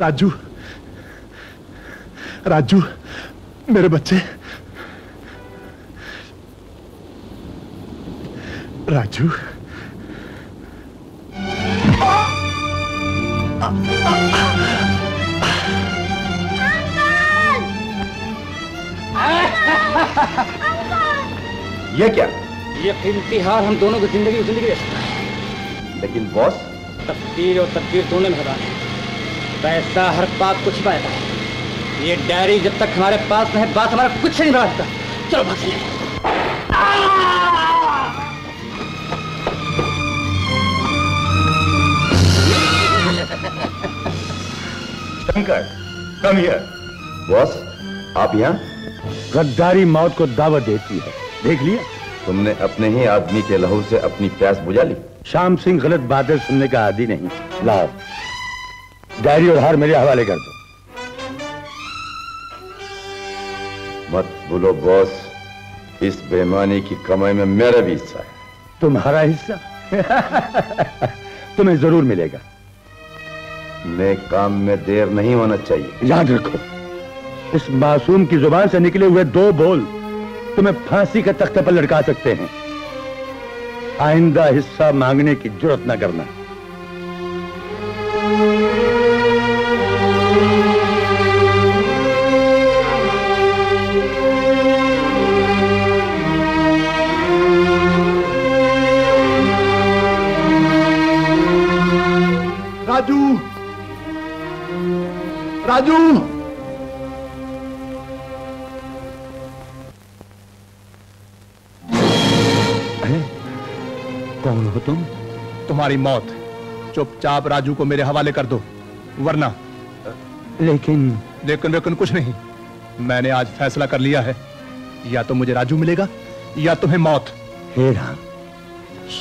राजू राजू, मेरे बच्चे। राजू। ये क्या? ये कीमती हार हम दोनों की ज़िंदगी ज़िंदगी दे सकता है। लेकिन बॉस? तकदीर और तकदीर दोनों में हरा है पैसा हर बात कुछ छिपाता है। ये डायरी जब तक हमारे पास में है बात हमारा कुछ नहीं बढ़ाता चलो भाग शंकर कम हियर बॉस आप यहाँ? गद्दारी मौत को दावत देती है। देख लिया? तुमने अपने ही आदमी के लहू से अपनी प्यास बुझा ली? श्याम सिंह गलत बातें सुनने का आदि नहीं। लाओ डायरी और हार मेरे हवाले कर दो। मत बोलो बॉस इस बेमानी की कमाई में मेरा भी हिस्सा है। तुम्हारा हिस्सा? तुम्हें ज़रूर मिलेगा। मैं काम में देर नहीं होना चाहिए। याद रखो, इस मासूम की ज़ुबान से निकले हुए दो बोल तुम्हें फांसी के तख्ते पर लटका सकते हैं। आइंदा हिस्सा मांगने की ज़रूरत न करना। राजू। कौन हो तुम? तुम्हारी मौत। चुपचाप राजू को मेरे हवाले कर दो वरना। लेकिन लेकिन लेकिन कुछ नहीं। मैंने आज फैसला कर लिया है। या तो मुझे राजू मिलेगा या तुम्हें मौत। हे राम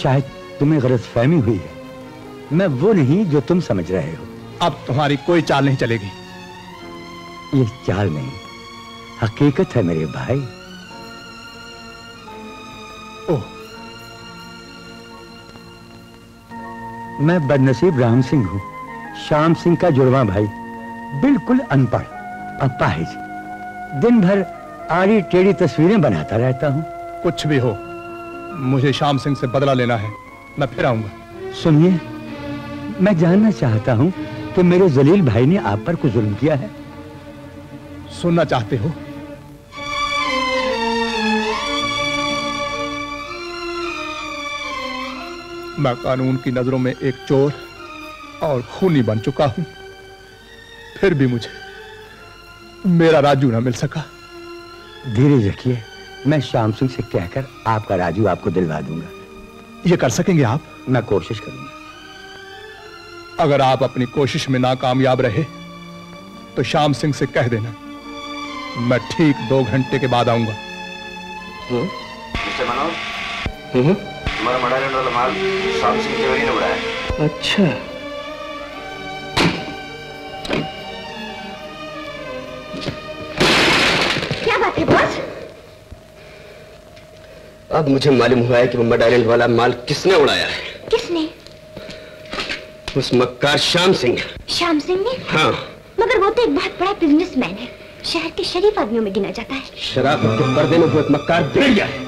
शायद तुम्हें गलत फहमी हुई है। मैं वो नहीं जो तुम समझ रहे हो। अब तुम्हारी कोई चाल नहीं चलेगी। ये चाल नहीं। हकीकत है मेरे भाई। ओह। मैं बदनसीब राम सिंह हूँ। श्याम सिंह का जुड़वा भाई। बिल्कुल अनपढ़ अपाहिज। दिन भर आड़ी टेढ़ी तस्वीरें बनाता रहता हूँ। कुछ भी हो मुझे श्याम सिंह से बदला लेना है। मैं फिर आऊँगा। सुनिए मैं जानना चाहता हूँ कि मेरे जलील भाई ने आप पर कुछ जुल्म किया है। सुनना चाहते हो। मैं कानून की नज़रों में एक चोर और खूनी बन चुका हूँ। फिर भी मुझे मेरा राजू ना मिल सका। धीरे रखिए मैं श्याम सिंह से कहकर आपका राजू आपको दिलवा दूँगा। ये कर सकेंगे आप? मैं कोशिश करूँगा। अगर आप अपनी कोशिश में नाकामयाब रहे तो श्याम सिंह से कह देना। मैं ठीक दो घंटे के बाद आऊँगा। मिस्टर मनोज? हमारा मडालैंड वाला माल श्याम सिंह तिवारी ने उड़ाया। अच्छा। क्या बात है बॉस? अब मुझे मालूम हुआ है कि वो मड आइलैंड वाला माल किसने उड़ाया है। किसने? उस मक्कार श्याम सिंह। श्याम सिंह ने? हाँ। मगर वो तो एक बहुत बड़ा बिजनेसमैन है। शहर के शरीफ आदमियों में गिना जाता है। शराब के पर्दे में वो एक मक्कार भेड़िया है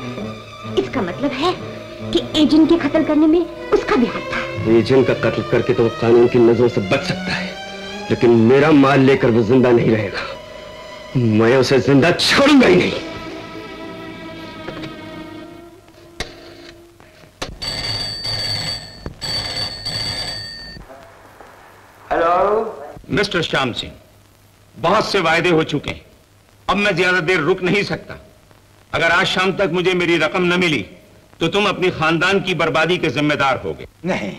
इसका मतलब है कि एजेंट के कत्ल करने में उसका भी हाथ था। एजेंट का कत्ल करके तो वो कानून की नज़रों से बच सकता है लेकिन मेरा माल लेकर वो ज़िंदा नहीं रहेगा। मैं उसे ज़िंदा छोड़ूँगा ही नहीं। हेलो मिस्टर श्याम सिंह बहुत से वायदे हो चुके हैं। अब मैं ज़्यादा देर रुक नहीं सकता। अगर आज शाम तक मुझे मेरी रकम न मिली तो तुम अपनी खानदान की बर्बादी के जिम्मेदार होगे। नहीं,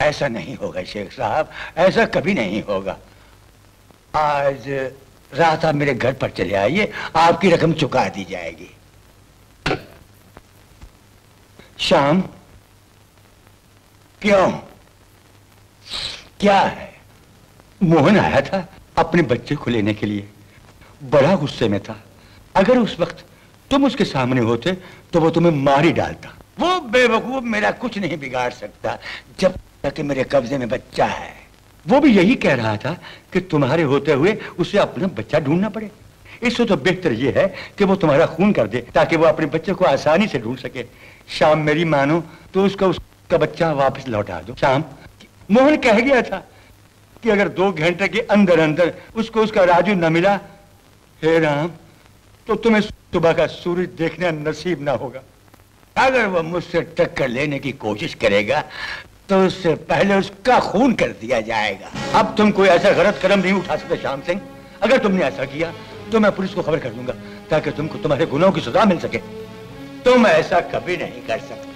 ऐसा नहीं होगा शेख साहब। ऐसा कभी नहीं होगा। आज रात आप मेरे घर पर चले आइए, आपकी रकम चुका दी जाएगी। शाम? क्यों? क्या है? मोहन आया था? अपने बच्चे को लेने के लिए। बड़ा गुस्से में था। अगर उस वक्त तुम उसके सामने होते तो वो तुम्हें मार ही डालता। वो बेवकूफ़ मेरा कुछ नहीं बिगाड़ सकता, जब तक मेरे कब्जे में बच्चा है। वो भी यही कह रहा था कि तुम्हारे होते हुए उसे अपना बच्चा ढूंढना पड़े। इससे तो बेहतर यह है कि वो तुम्हारा खून कर दे, ताकि वो अपने बच्चे को आसानी से ढूंढ सके। शाम मेरी मानो तो उसका उसका बच्चा वापस लौटा दो। शाम, मोहन कह गया था कि अगर दो घंटे के अंदर अंदर उसको उसका राजू न मिला, हे राम तो तुम्हें सुबह का सूरज देखना नसीब ना होगा। अगर वो मुझसे टक्कर लेने की कोशिश करेगा तो उससे पहले उसका खून कर दिया जाएगा। अब तुम कोई ऐसा गलत कदम नहीं उठा सकते, श्याम सिंह। अगर तुमने ऐसा किया तो मैं पुलिस को खबर कर दूँगा, ताकि तुमको तुम्हारे गुनाहों की सजा मिल सके। तुम ऐसा कभी नहीं कर सकते।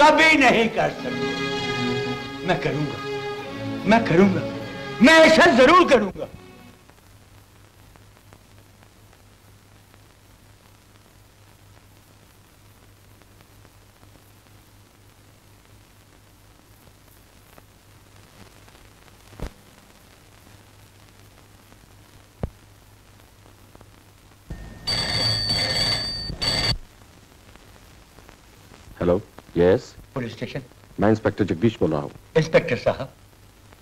कभी नहीं कर सकते। मैं करूँगा। मैं करूँगा। मैं ऐसा ज़रूर करूँगा। हेलो यस पुलिस स्टेशन मैं इंस्पेक्टर जगदीश बोल रहा हूँ। इंस्पेक्टर साहब।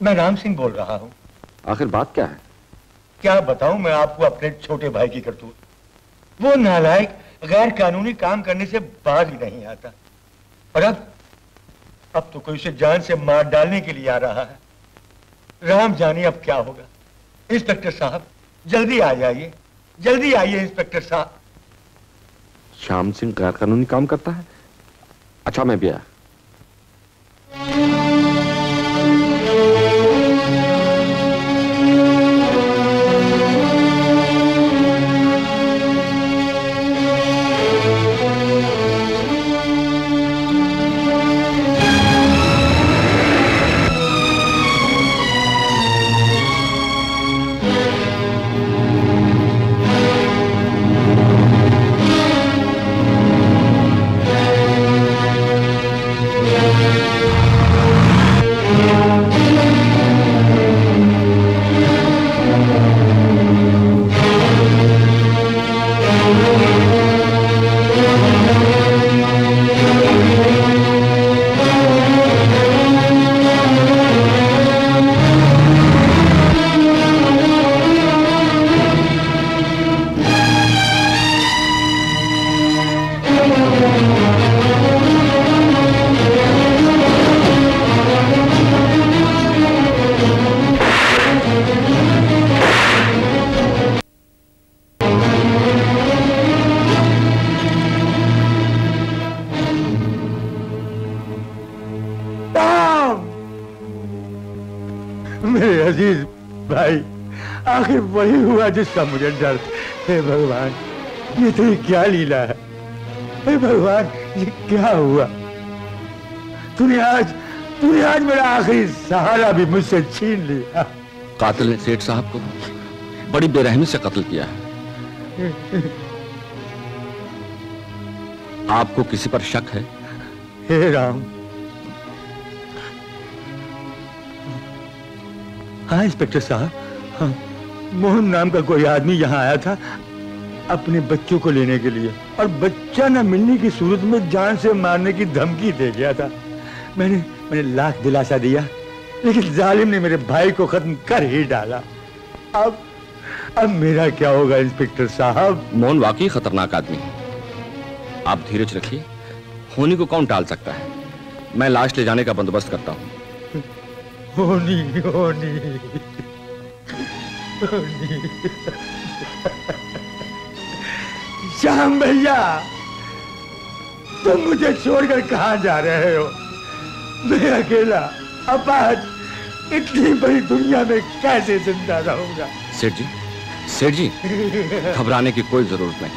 मैं राम सिंह बोल रहा हूँ। आखिर बात क्या है? क्या बताऊँ मैं आपको अपने छोटे भाई की करतूत। वो नालायक गैर कानूनी काम करने से बाज ही नहीं आता। और अब अब तो कोई उसे जान से मार डालने के लिए आ रहा है। राम जाने अब क्या होगा? इंस्पेक्टर साहब जल्दी आ जाइए। जल्दी आइए इंस्पेक्टर साहब। श्याम सिंह गैर कानूनी काम करता है? अच्छा मैं भी आया। जिसका मुझे डर हे। भगवान ये तेरी क्या लीला है? हे भगवान ये क्या हुआ? तूने आज तूने आज मेरा आखिरी सहारा भी मुझसे छीन लिया। कातिल ने सेठ साहब को बड़ी बेरहमी से कत्ल किया है। आपको किसी पर शक है? हे राम हाँ इंस्पेक्टर साहब मोहन नाम का कोई आदमी यहाँ आया था अपने बच्चों को लेने के लिए। और बच्चा न मिलने की सूरत में जान से मारने की धमकी दे गया था। मैंने मैंने लाख दिलासा दिया लेकिन जालिम ने मेरे भाई को खत्म कर ही डाला। अब अब मेरा क्या होगा इंस्पेक्टर साहब? मोहन वाकई खतरनाक आदमी है। आप धीरज रखिए होनी को कौन टाल सकता है? मैं लाश ले जाने का बंदोबस्त करता हूँ। होनी होनी। होनी श्याम भैया तुम मुझे छोड़कर कहा जा रहे हो? मैं अकेला अपाज इतनी बड़ी दुनिया में कैसे ज़िंदा रहूँगा? सेठ जी सेठ जी घबराने की कोई ज़रूरत नहीं।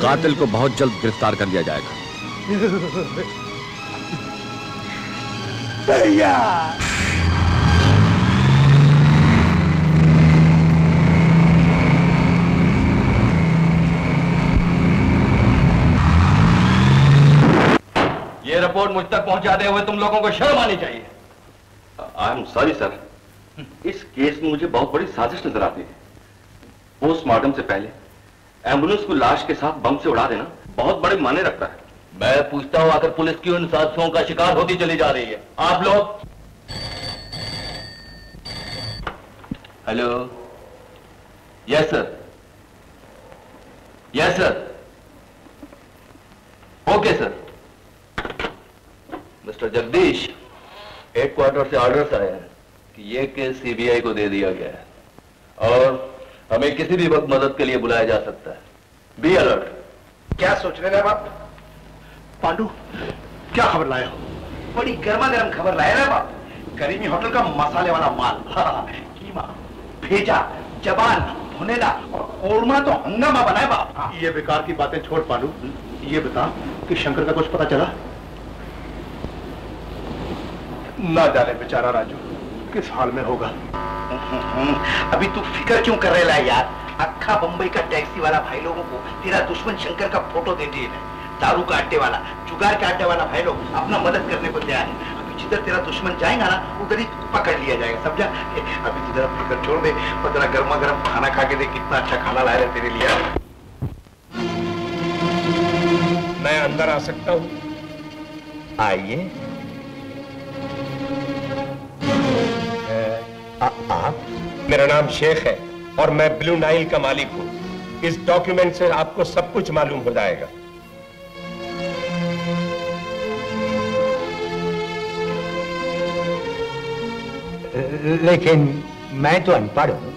कातिल को बहुत जल्द गिरफ़्तार कर लिया जाएगा। भैया ये रिपोर्ट मुझ तक पहुंचाते हुए तुम लोगों को शर्म आनी चाहिए। आई एम सॉरी सर इस केस में मुझे बहुत बड़ी साजिश नज़र आती है। पोस्टमार्टम से पहले एंबुलेंस को लाश के साथ बम से उड़ा देना बहुत बड़े माने रखता है। मैं पूछता हूँ आखिर पुलिस क्यों इन साजिशों का शिकार होती चली जा रही है। आप लोग? Hello yes sir yes sir okay sir mister Jagdish headquarters से ऑर्डर्स आए हैं कि ये केस सीबीआई को दे दिया गया है। और हमें किसी भी वक्त मदद के लिए बुलाया जा सकता है। बी अलर्ट क्या सोच रहे हैं बाप पांडु क्या खबर लाए हो? बड़ी गर्मा गर्म खबर लाया ना बाप करीमी होटल का मसाले वाला माल। कीमा भेजा जबान भुनेला और कोरमा तो हंगामा बनाए बाप। ये बेकार की बातें छोड़ पांडु। ये बता कि शंकर का कुछ पता चला? ना जाने बेचारा राजू किस हाल में होगा? अभी तू फ़िक्र क्यों कर रहे यार? अक्खा बम्बई का टैक्सी वाला भाई लोगों को तेरा दुश्मन शंकर का फ़ोटो दे दिए दारू का अड्डे वाला जुगार के अड्डे वाला भाई लोग अपना मदद करने को तैयार है। अभी जिधर तेरा दुश्मन जाएगा ना उधर ही पकड़ लिया जाएगा समझा? अभी तू जरा फ़िक्र छोड़ दे और जरा गर्मा गर्म खाना खा के दे कितना अच्छा खाना लाया है तेरे लिए। मैं अंदर आ सकता हूँ। आइए। आप मेरा नाम शेख है और मैं ब्लू नाइल का मालिक हूँ। इस डॉक्यूमेंट से आपको सब कुछ मालूम हो जाएगा। लेकिन मैं तो अनपढ़ हूँ।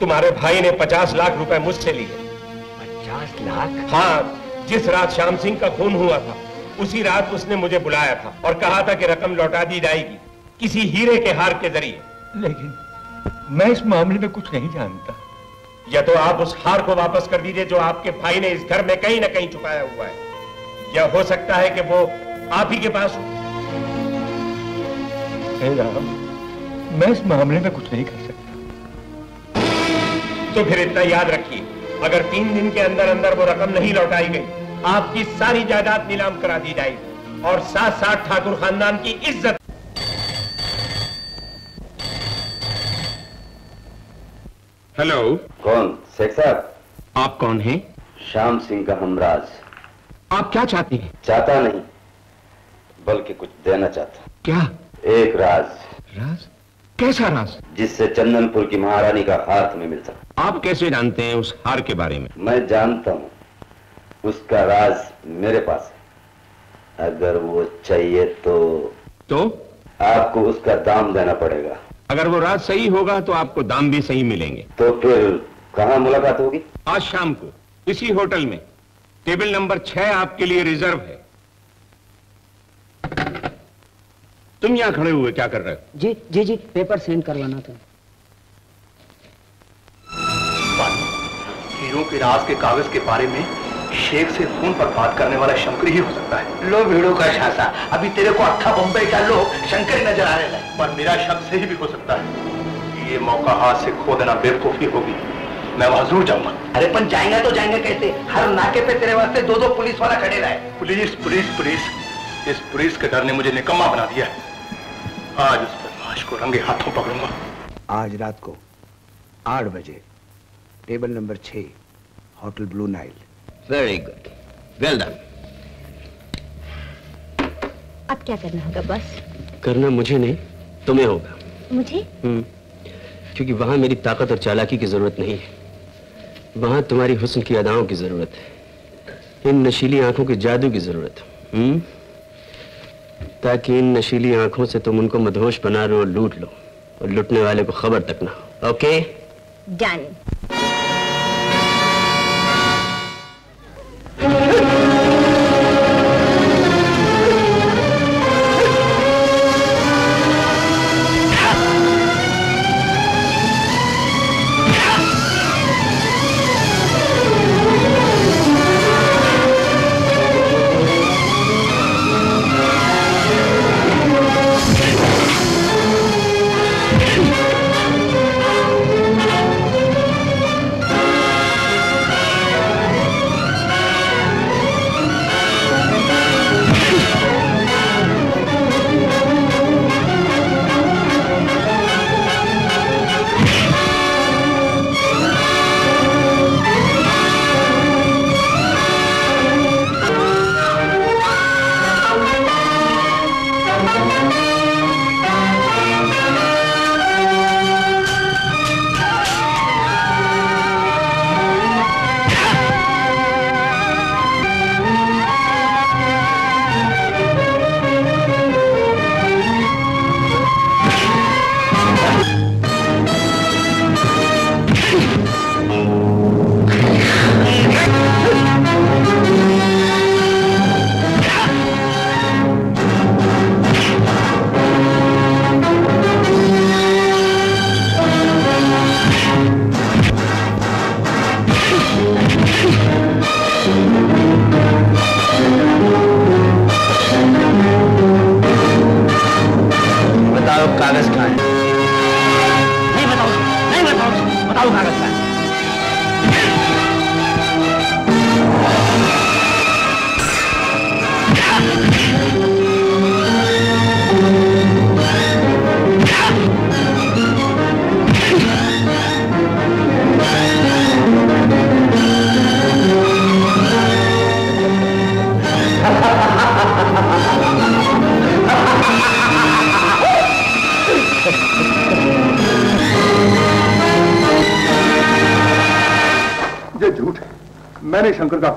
तुम्हारे भाई ने पचास लाख रुपए मुझसे लिए। पचास लाख? हाँ जिस रात श्याम सिंह का खून हुआ था उसी रात उसने मुझे बुलाया था और कहा था कि रकम लौटा दी जाएगी। किसी हीरे के हार के ज़रिए। लेकिन मैं इस मामले में कुछ नहीं जानता। या तो आप उस हार को वापस कर दीजिए जो आपके भाई ने इस घर में कहीं ना कहीं छुपाया हुआ है। या हो सकता है कि वो आप ही के पास हो। राम मैं इस मामले में कुछ नहीं कर सकता। तो फिर इतना याद रखिए अगर तीन दिन के अंदर अंदर वो रकम नहीं लौटाई गई आपकी सारी जायदाद नीलाम करा दी जाएगी। और साथ साथ ठाकुर खानदान की इज़्ज़त हेलो कौन? शेख साहब। आप कौन हैं? श्याम सिंह का हमराज। आप क्या चाहते हैं? चाहता नहीं बल्कि कुछ देना चाहता। क्या? एक राज। राज? कैसा राज? जिससे चंदनपुर की महारानी का हार तुम्हें मिल सकता आप कैसे जानते हैं उस हार के बारे में? मैं जानता हूँ उसका राज मेरे पास है। अगर वो चाहिए तो तो? आपको उसका दाम देना पड़ेगा। अगर वो राज सही होगा तो आपको दाम भी सही मिलेंगे। तो फिर कहाँ मुलाकात होगी? आज शाम को इसी होटल में। टेबल नंबर छह आपके लिए रिज़र्व है। तुम यहाँ खड़े हुए क्या कर रहे हो? जी जी जी पेपर सेंड करवाना था। हीरो के राज के कागज़ के बारे में शेख से फ़ोन पर बात करने वाला शंकर ही हो सकता है। लो भीड़ों का शासा अभी तेरे को अक्खा बम्बई का लोग शंकर नज़र आ रहे हैं पर मेरा शक सही भी हो सकता है। ये मौका हाथ से खो देना बेवकूफ़ी होगी। मैं वहाँ ज़रूर जाऊँगा। अरे पन जाएँगे तो जाएँगे कैसे? हर नाके पे तेरे वास्ते दो दो पुलिस वाला खड़े रहे पुलिस पुलिस पुलिस। इस पुलिस के डर ने मुझे निकम्मा बना दिया है। आज उस बदमाश को रंगे हाथों पकड़ूँगा। आज रात को आठ बजे टेबल नंबर छह hotel blue Nile. Very good well done अब क्या करना होगा बस? करना मुझे नहीं तुम्हें होगा। मुझे? हम्म, क्योंकि वहाँ मेरी ताकत और चालाकी की ज़रूरत नहीं है। वहाँ तुम्हारी हुस्न की अदाओं की ज़रूरत है। इन नशीली आँखों के जादू की ज़रूरत है। हम्म? ताकि इन नशीली आँखों से तुम उनको मदहोश बना लो और लूट लो और लुटने वाले को खबर तक ना हो। ओके? डन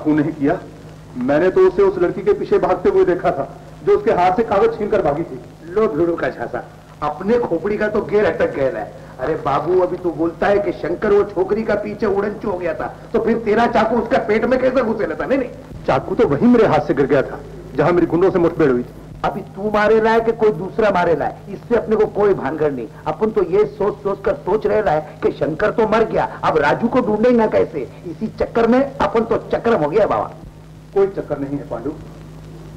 शंकर का खून नहीं किया। मैंने तो उसे उस लड़की के पीछे भागते हुए देखा था जो उसके हाथ से कागज़ छीन कर भागी थी। लो भिड़ू का झांसा। अपने खोपड़ी का तो गेर अटक गया है। अरे बाबू अभी तू बोलता है कि शंकर वो छोकरी का पीछे उड़न हो गया था तो फिर तेरा चाकू उसका पेट में कैसे घुसे लेता नहीं नहीं। चाकू तो वही मेरे हाथ से गिर गया था जहाँ मेरी गुंडों से मुठभेड़ हुई थी। अभी तू मारे रहा है कि कोई दूसरा मारे रहा है? इससे अपने को कोई भानगढ़ नहीं। अपन तो ये सोच सोच कर सोच रहे रहा है कि शंकर तो मर गया। अब राजू को ढूंढे ना कैसे? इसी चक्कर में अपन तो चक्रम हो गया बाबा। कोई चक्कर नहीं है पांडु।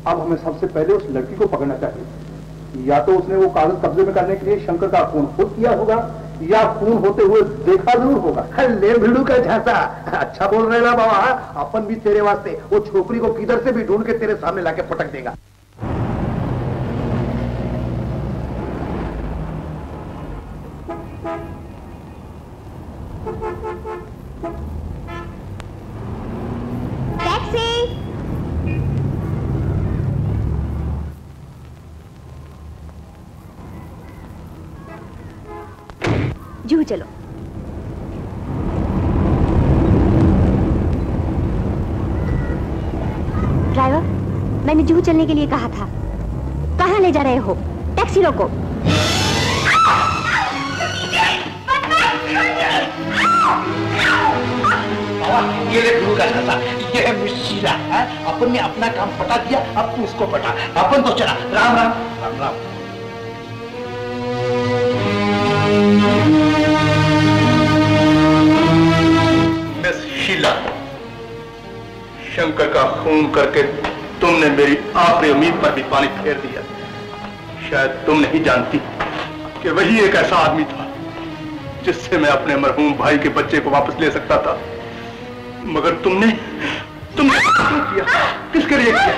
अब हमें सबसे पहले उस लड़की को पकड़ना चाहिए। या तो उसने वो कागज़ कब्जे में करने के लिए शंकर का खून खुद किया होगा या खून होते हुए देखा ज़रूर होगा। ले भिड़ू का झांसा। अच्छा बोल रहे ना बाबा। अपन भी तेरे वास्ते वो छोकरी को किधर से भी ढूंढ के तेरे सामने लाके पटक देगा टैक्सी जू चलो ड्राइवर जूहू चलने के लिए कहा था। कहाँ ले जा रहे हो? टैक्सी रोको बाबा ये गुरु का झांसा ये है मुशीला है? अपन ने अपना काम पटा दिया अब तू इसको पटा। अपन तो चला। राम राम। राम राम। मिस शीला शंकर का खून करके तुमने मेरी आखिरी उम्मीद पर भी पानी फेर दिया। शायद तुम नहीं जानती कि वही एक ऐसा आदमी था जिससे मैं अपने मरहूम भाई के बच्चे को वापस ले सकता था। मगर तुमने तुमने क्यों किया। किसके लिए किया?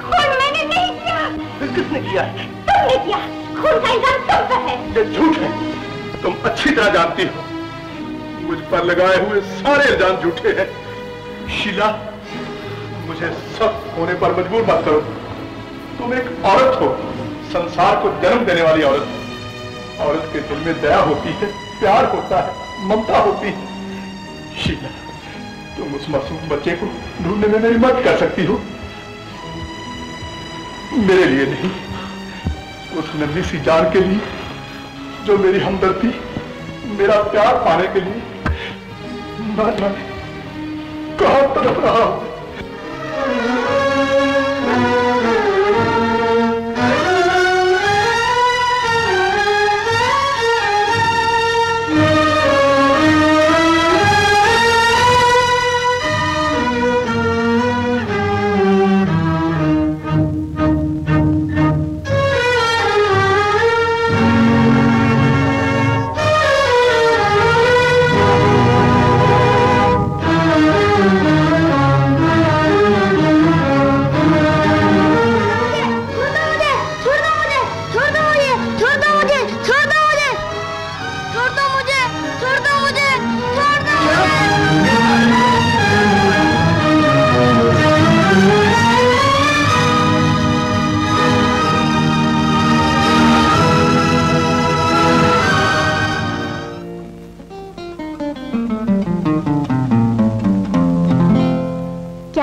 खून मैंने नहीं किया। फिर किसने किया? तुमने किया। खून का इल्ज़ाम तुम पर है। ये झूठ है। तुम अच्छी तरह जानती हो। मुझ पर लगाए हुए सारे इल्ज़ाम झूठे हैं। शीला मुझे सख्त होने पर मजबूर मत करो। तुम एक औरत हो। संसार को जन्म देने वाली औरत। औरत के दिल में दया होती है, प्यार होता है, ममता होती है। शीला, तुम उस मासूम बच्चे को ढूँढने में मेरी मदद कर सकती हो। मेरे लिए नहीं, उस नन्ही सी जान के लिए, जो मेरी हमदर्दी, मेरा प्यार पाने के लिए जाने कहाँ तरफ़ रहा हूँ? छोड़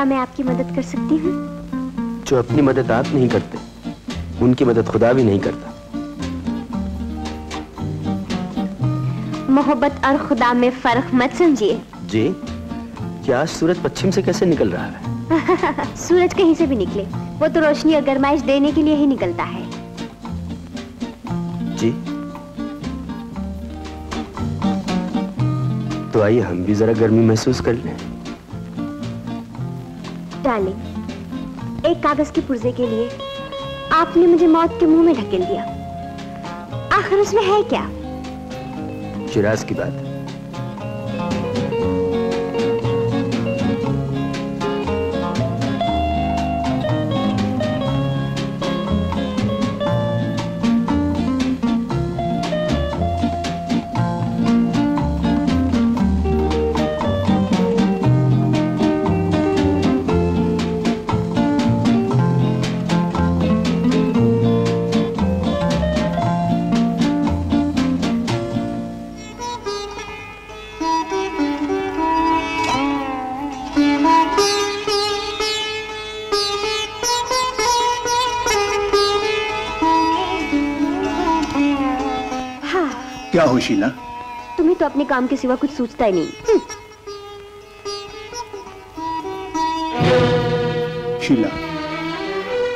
मैं आपकी मदद कर सकती हूँ? जो अपनी मदद आप नहीं करते उनकी मदद खुदा भी नहीं करता। मोहब्बत और खुदा में फ़र्क मत समझिए। जी क्या सूरज पश्चिम से कैसे निकल रहा है? सूरज कहीं से भी निकले वो तो रोशनी और गर्माइश देने के लिए ही निकलता है। जी। तो आइए हम भी जरा गर्मी महसूस कर लें। डार्लिंग एक कागज़ के पुर्जे के लिए आपने मुझे मौत के मुँह में ढकेल दिया। आखिर उसमें है क्या? चिराज की बात। शीला। तुम्हें तो अपने काम के सिवा कुछ सोचता ही नहीं। हम्म, शीला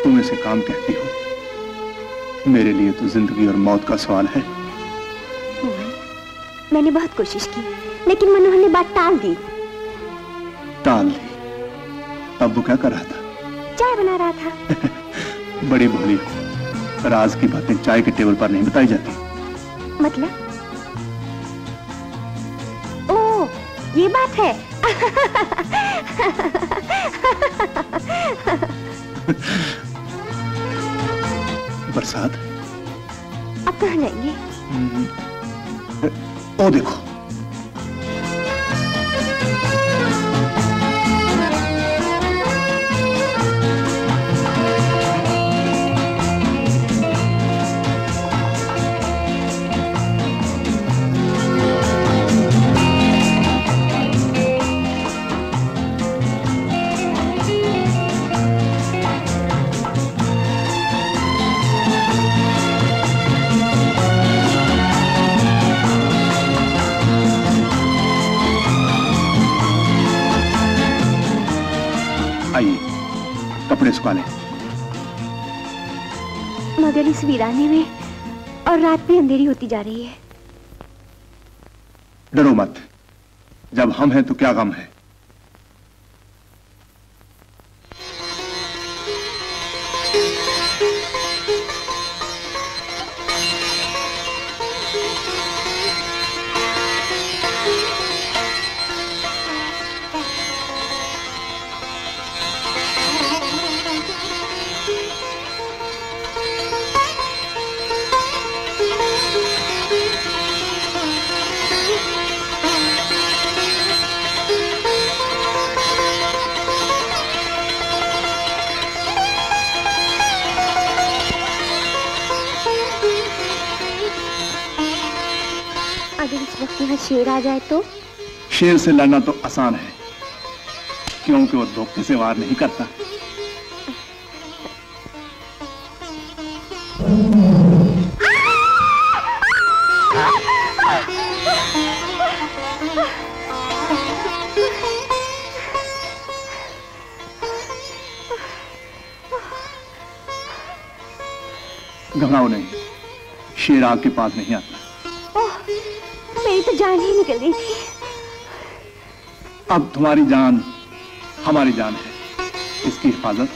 तुम इसे काम कहती हो। मेरे लिए तो ज़िंदगी और मौत का सवाल है। मैंने बहुत कोशिश की लेकिन मनोहर ने बात टाल दी। टाल दी? तब वो क्या कर रहा था? चाय बना रहा था। बड़ी भोली राज की बातें चाय के टेबल पर नहीं बताई जाती। मतलब? बात है। बरसात? अब कहा जाएँगे? ओ देखो वीराने में और रात भी अंधेरी होती जा रही है। डरो मत। जब हम हैं तो क्या गम है? शेर से लड़ना तो आसान है, क्योंकि वो धोखे से वार नहीं करता। घबराओ नहीं, शेर आग के पास नहीं आता। ओह, मेरी तो जान ही निकल गई। अब तुम्हारी जान हमारी जान है। इसकी हिफाजत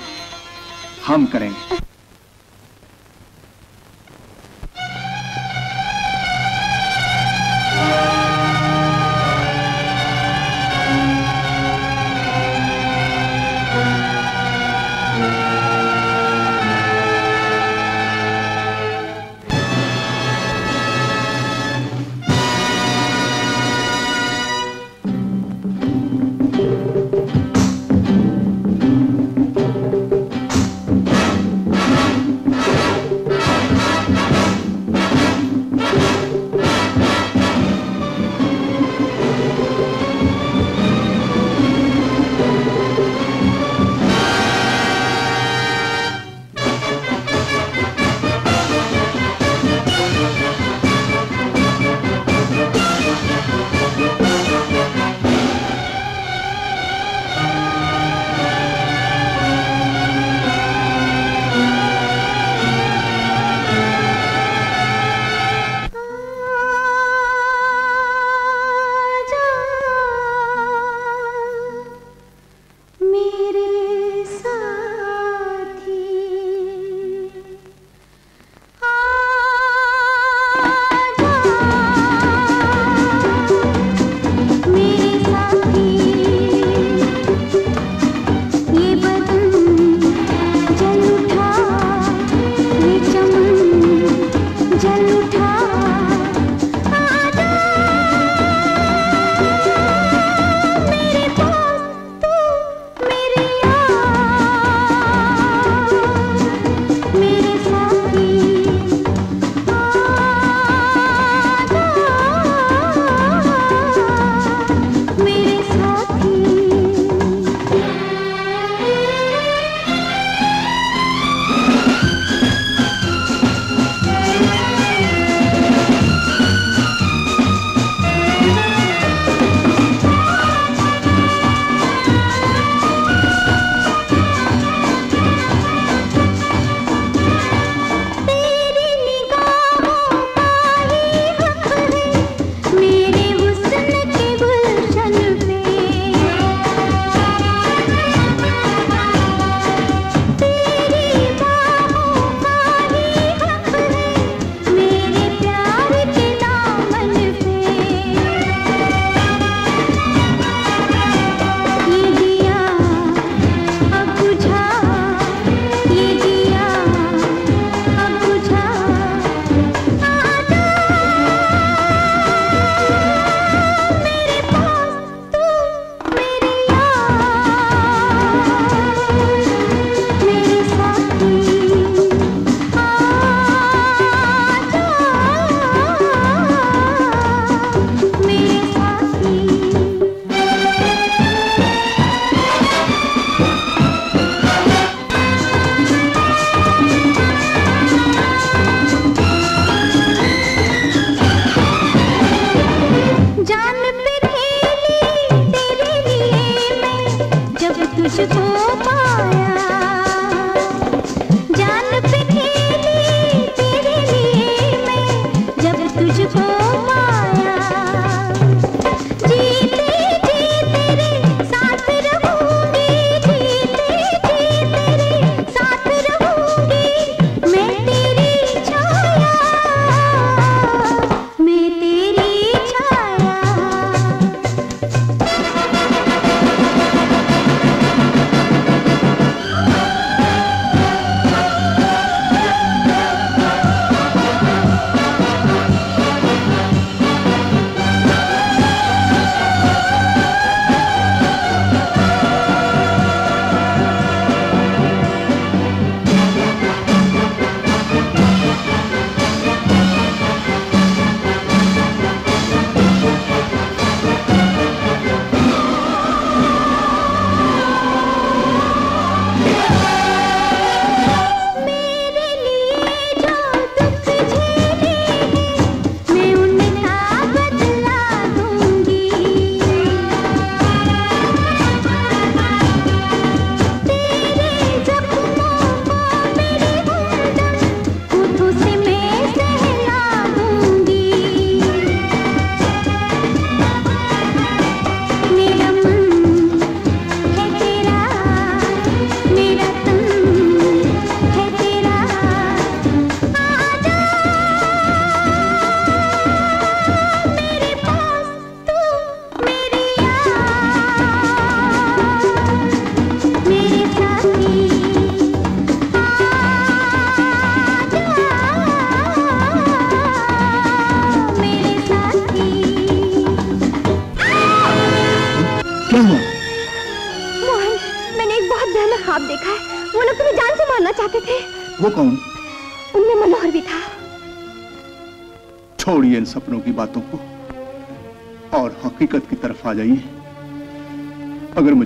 हम करेंगे।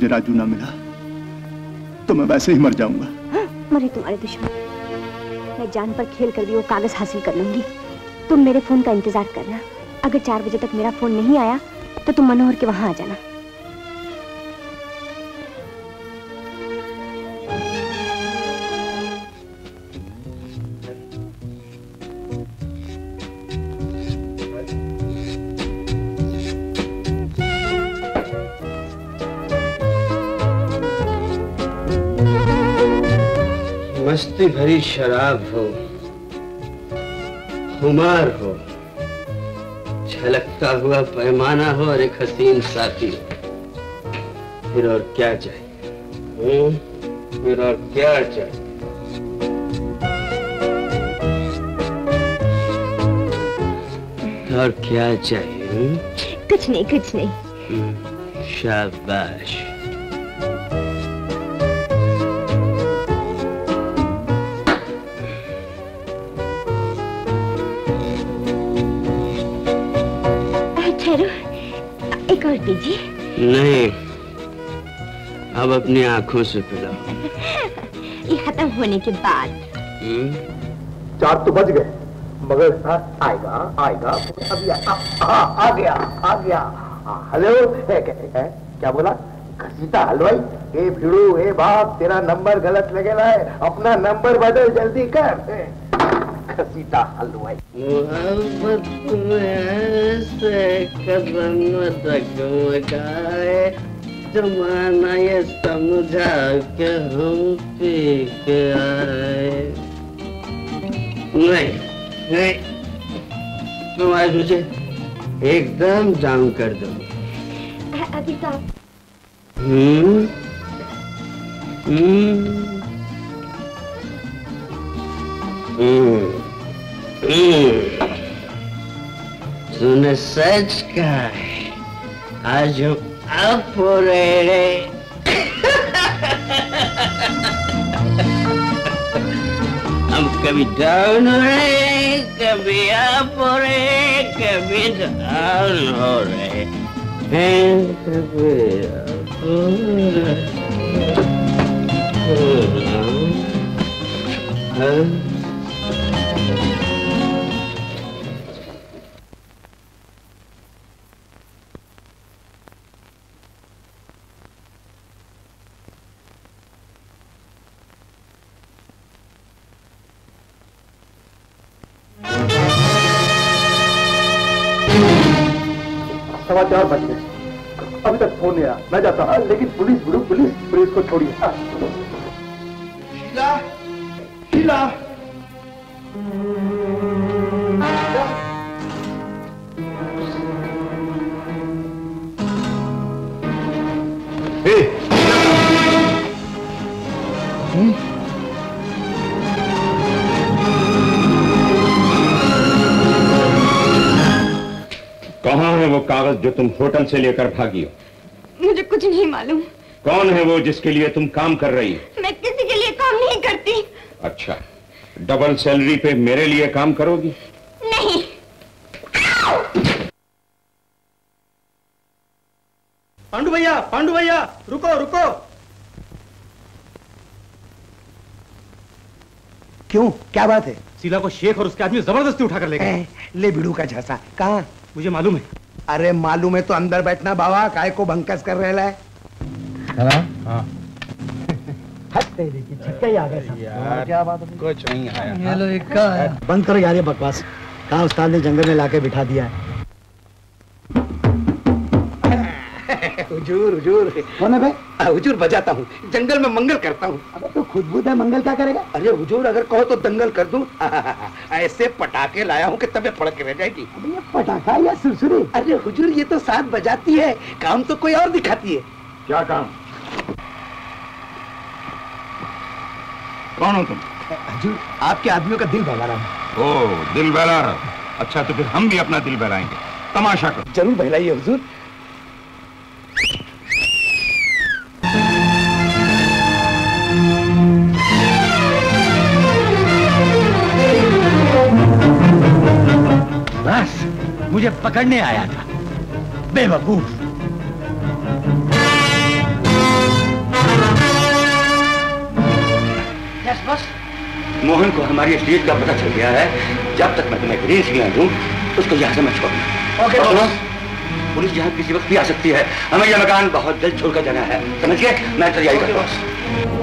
मुझे राजू ना मिला तो मैं वैसे ही मर जाऊँगा। मरे तुम्हारे दुश्मन। मैं जान पर खेल कर भी वो कागज़ हासिल कर लूँगी। तुम मेरे फ़ोन का इंतज़ार करना। अगर चार बजे तक मेरा फ़ोन नहीं आया तो तुम मनोहर के वहाँ आ जाना। मस्ती भरी शराब हो खुमार हो छलकता हुआ पैमाना हो और एक हसीन साथी हो फिर और क्या चाहिए हम्म? फिर और क्या चाहिए और क्या चाहिए हम्म? कुछ नहीं कुछ नहीं हम्म, शाबाश नहीं। अब अपनी आँखों से पिलाओ ये खत्म होने के बाद। हम्म? चार तो बज गए मगर आएगा आएगा अभी आ, आ, आ गया आ गया। हेलो क्या, क्या बोला? घसीटा हलवाई ए भिड़ू ए बाप तेरा नंबर गलत लगेला है अपना नंबर बदल जल्दी कर। घसीटा हलवाई। मोहब्बत में ऐसे कदम टकमकाए जमाना ये समझा के हम पी के आए। नहीं नहीं तुम आज मुझे एकदम जाम कर दो। अभी तो हम्म हम्म हम्म। हम्म तूने सच कहा है आज हम अप हो रहे हैं हम कभी डाउन हो रहे हैं कभी अप हो रहे हैं कभी डाउन हो रहे हैं कभी up हो रहे हैं। सवा चार बज गए अभी तक फ़ोन नहीं आया। मैं जाता हूँ। लेकिन पुलिस बुड़ू पुलिस पुलिस को छोड़िए। हाँ। शीला शीला। कहाँ है वो कागज़ जो तुम होटल से लेकर भागी हो? मुझे कुछ नहीं मालूम। कौन है वो जिसके लिए तुम काम कर रही हो? मैं किसी के लिए काम नहीं करती। अच्छा डबल सैलरी पे मेरे लिए काम करोगी? नहीं। पांडु भैया पांडु भैया रुको रुको। क्यों? क्या बात है? शीला को शेख और उसके आदमी ज़बरदस्ती उठा कर ले गए। ले भिड़ू का झांसा। कहाँ? मुझे मालूम है। अरे मालूम है तो अंदर बैठना बाबा काय को भंकस कर रहे है। ही आ गए यार, क्या बात कुछ नहीं आया। ये लो इक्का है। बंद करो यार ये बकवास। कहा उस्ताद ने जंगल में लाके बिठा दिया है? हुजूर हुजूर। कौन है बे आ, हुजूर बजाता हूँ। जंगल में मंगल करता हूँ। अबे तो खुद बुद है मंगल क्या करेगा? अरे हुजूर अगर कहो तो दंगल कर दूँ। ऐसे पटाखे लाया हूँ कि तबीयत फड़क के रह जाएगी। अबे ये पटाखा या सुरसुरी? अरे हुजूर ये तो साथ बजाती है। काम तो कोई और दिखाती है। क्या काम? कौन हो तुम? हुजूर आपके आदमियों का दिल बहला रहा हूँ। ओ दिल बहला रहा अच्छा तो फिर हम भी अपना दिल बहलाएँगे। तमाशा करो। ज़रूर बहलाइए हुजूर। मुझे पकड़ने आया था। बेवकूफ़। यस बस मोहन को हमारी स्टेट का पता चल गया है। जब तक मैं तुम्हें ग्रीन सिग्नल दूँ उसको यहाँ से मैं छोड़ना। ओके, और पुलिस यहाँ किसी वक्त भी आ सकती है। हमें यह मकान बहुत जल्द छोड़कर जाना है। समझिए मैं तैयारी करता हूँ।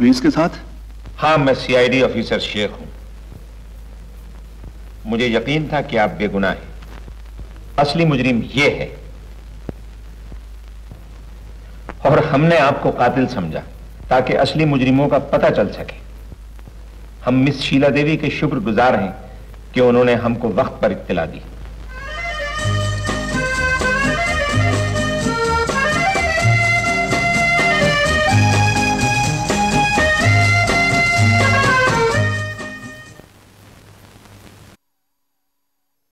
पुलिस के साथ? हाँ मैं सीआईडी ऑफिसर शेख हूँ। मुझे यकीन था कि आप बेगुनाह हैं। असली मुजरिम यह है। और हमने आपको कातिल समझा, ताकि असली मुजरिमों का पता चल सके। हम मिस शीला देवी के शुक्रगुजार हैं कि उन्होंने हमको वक्त पर इत्तला दी।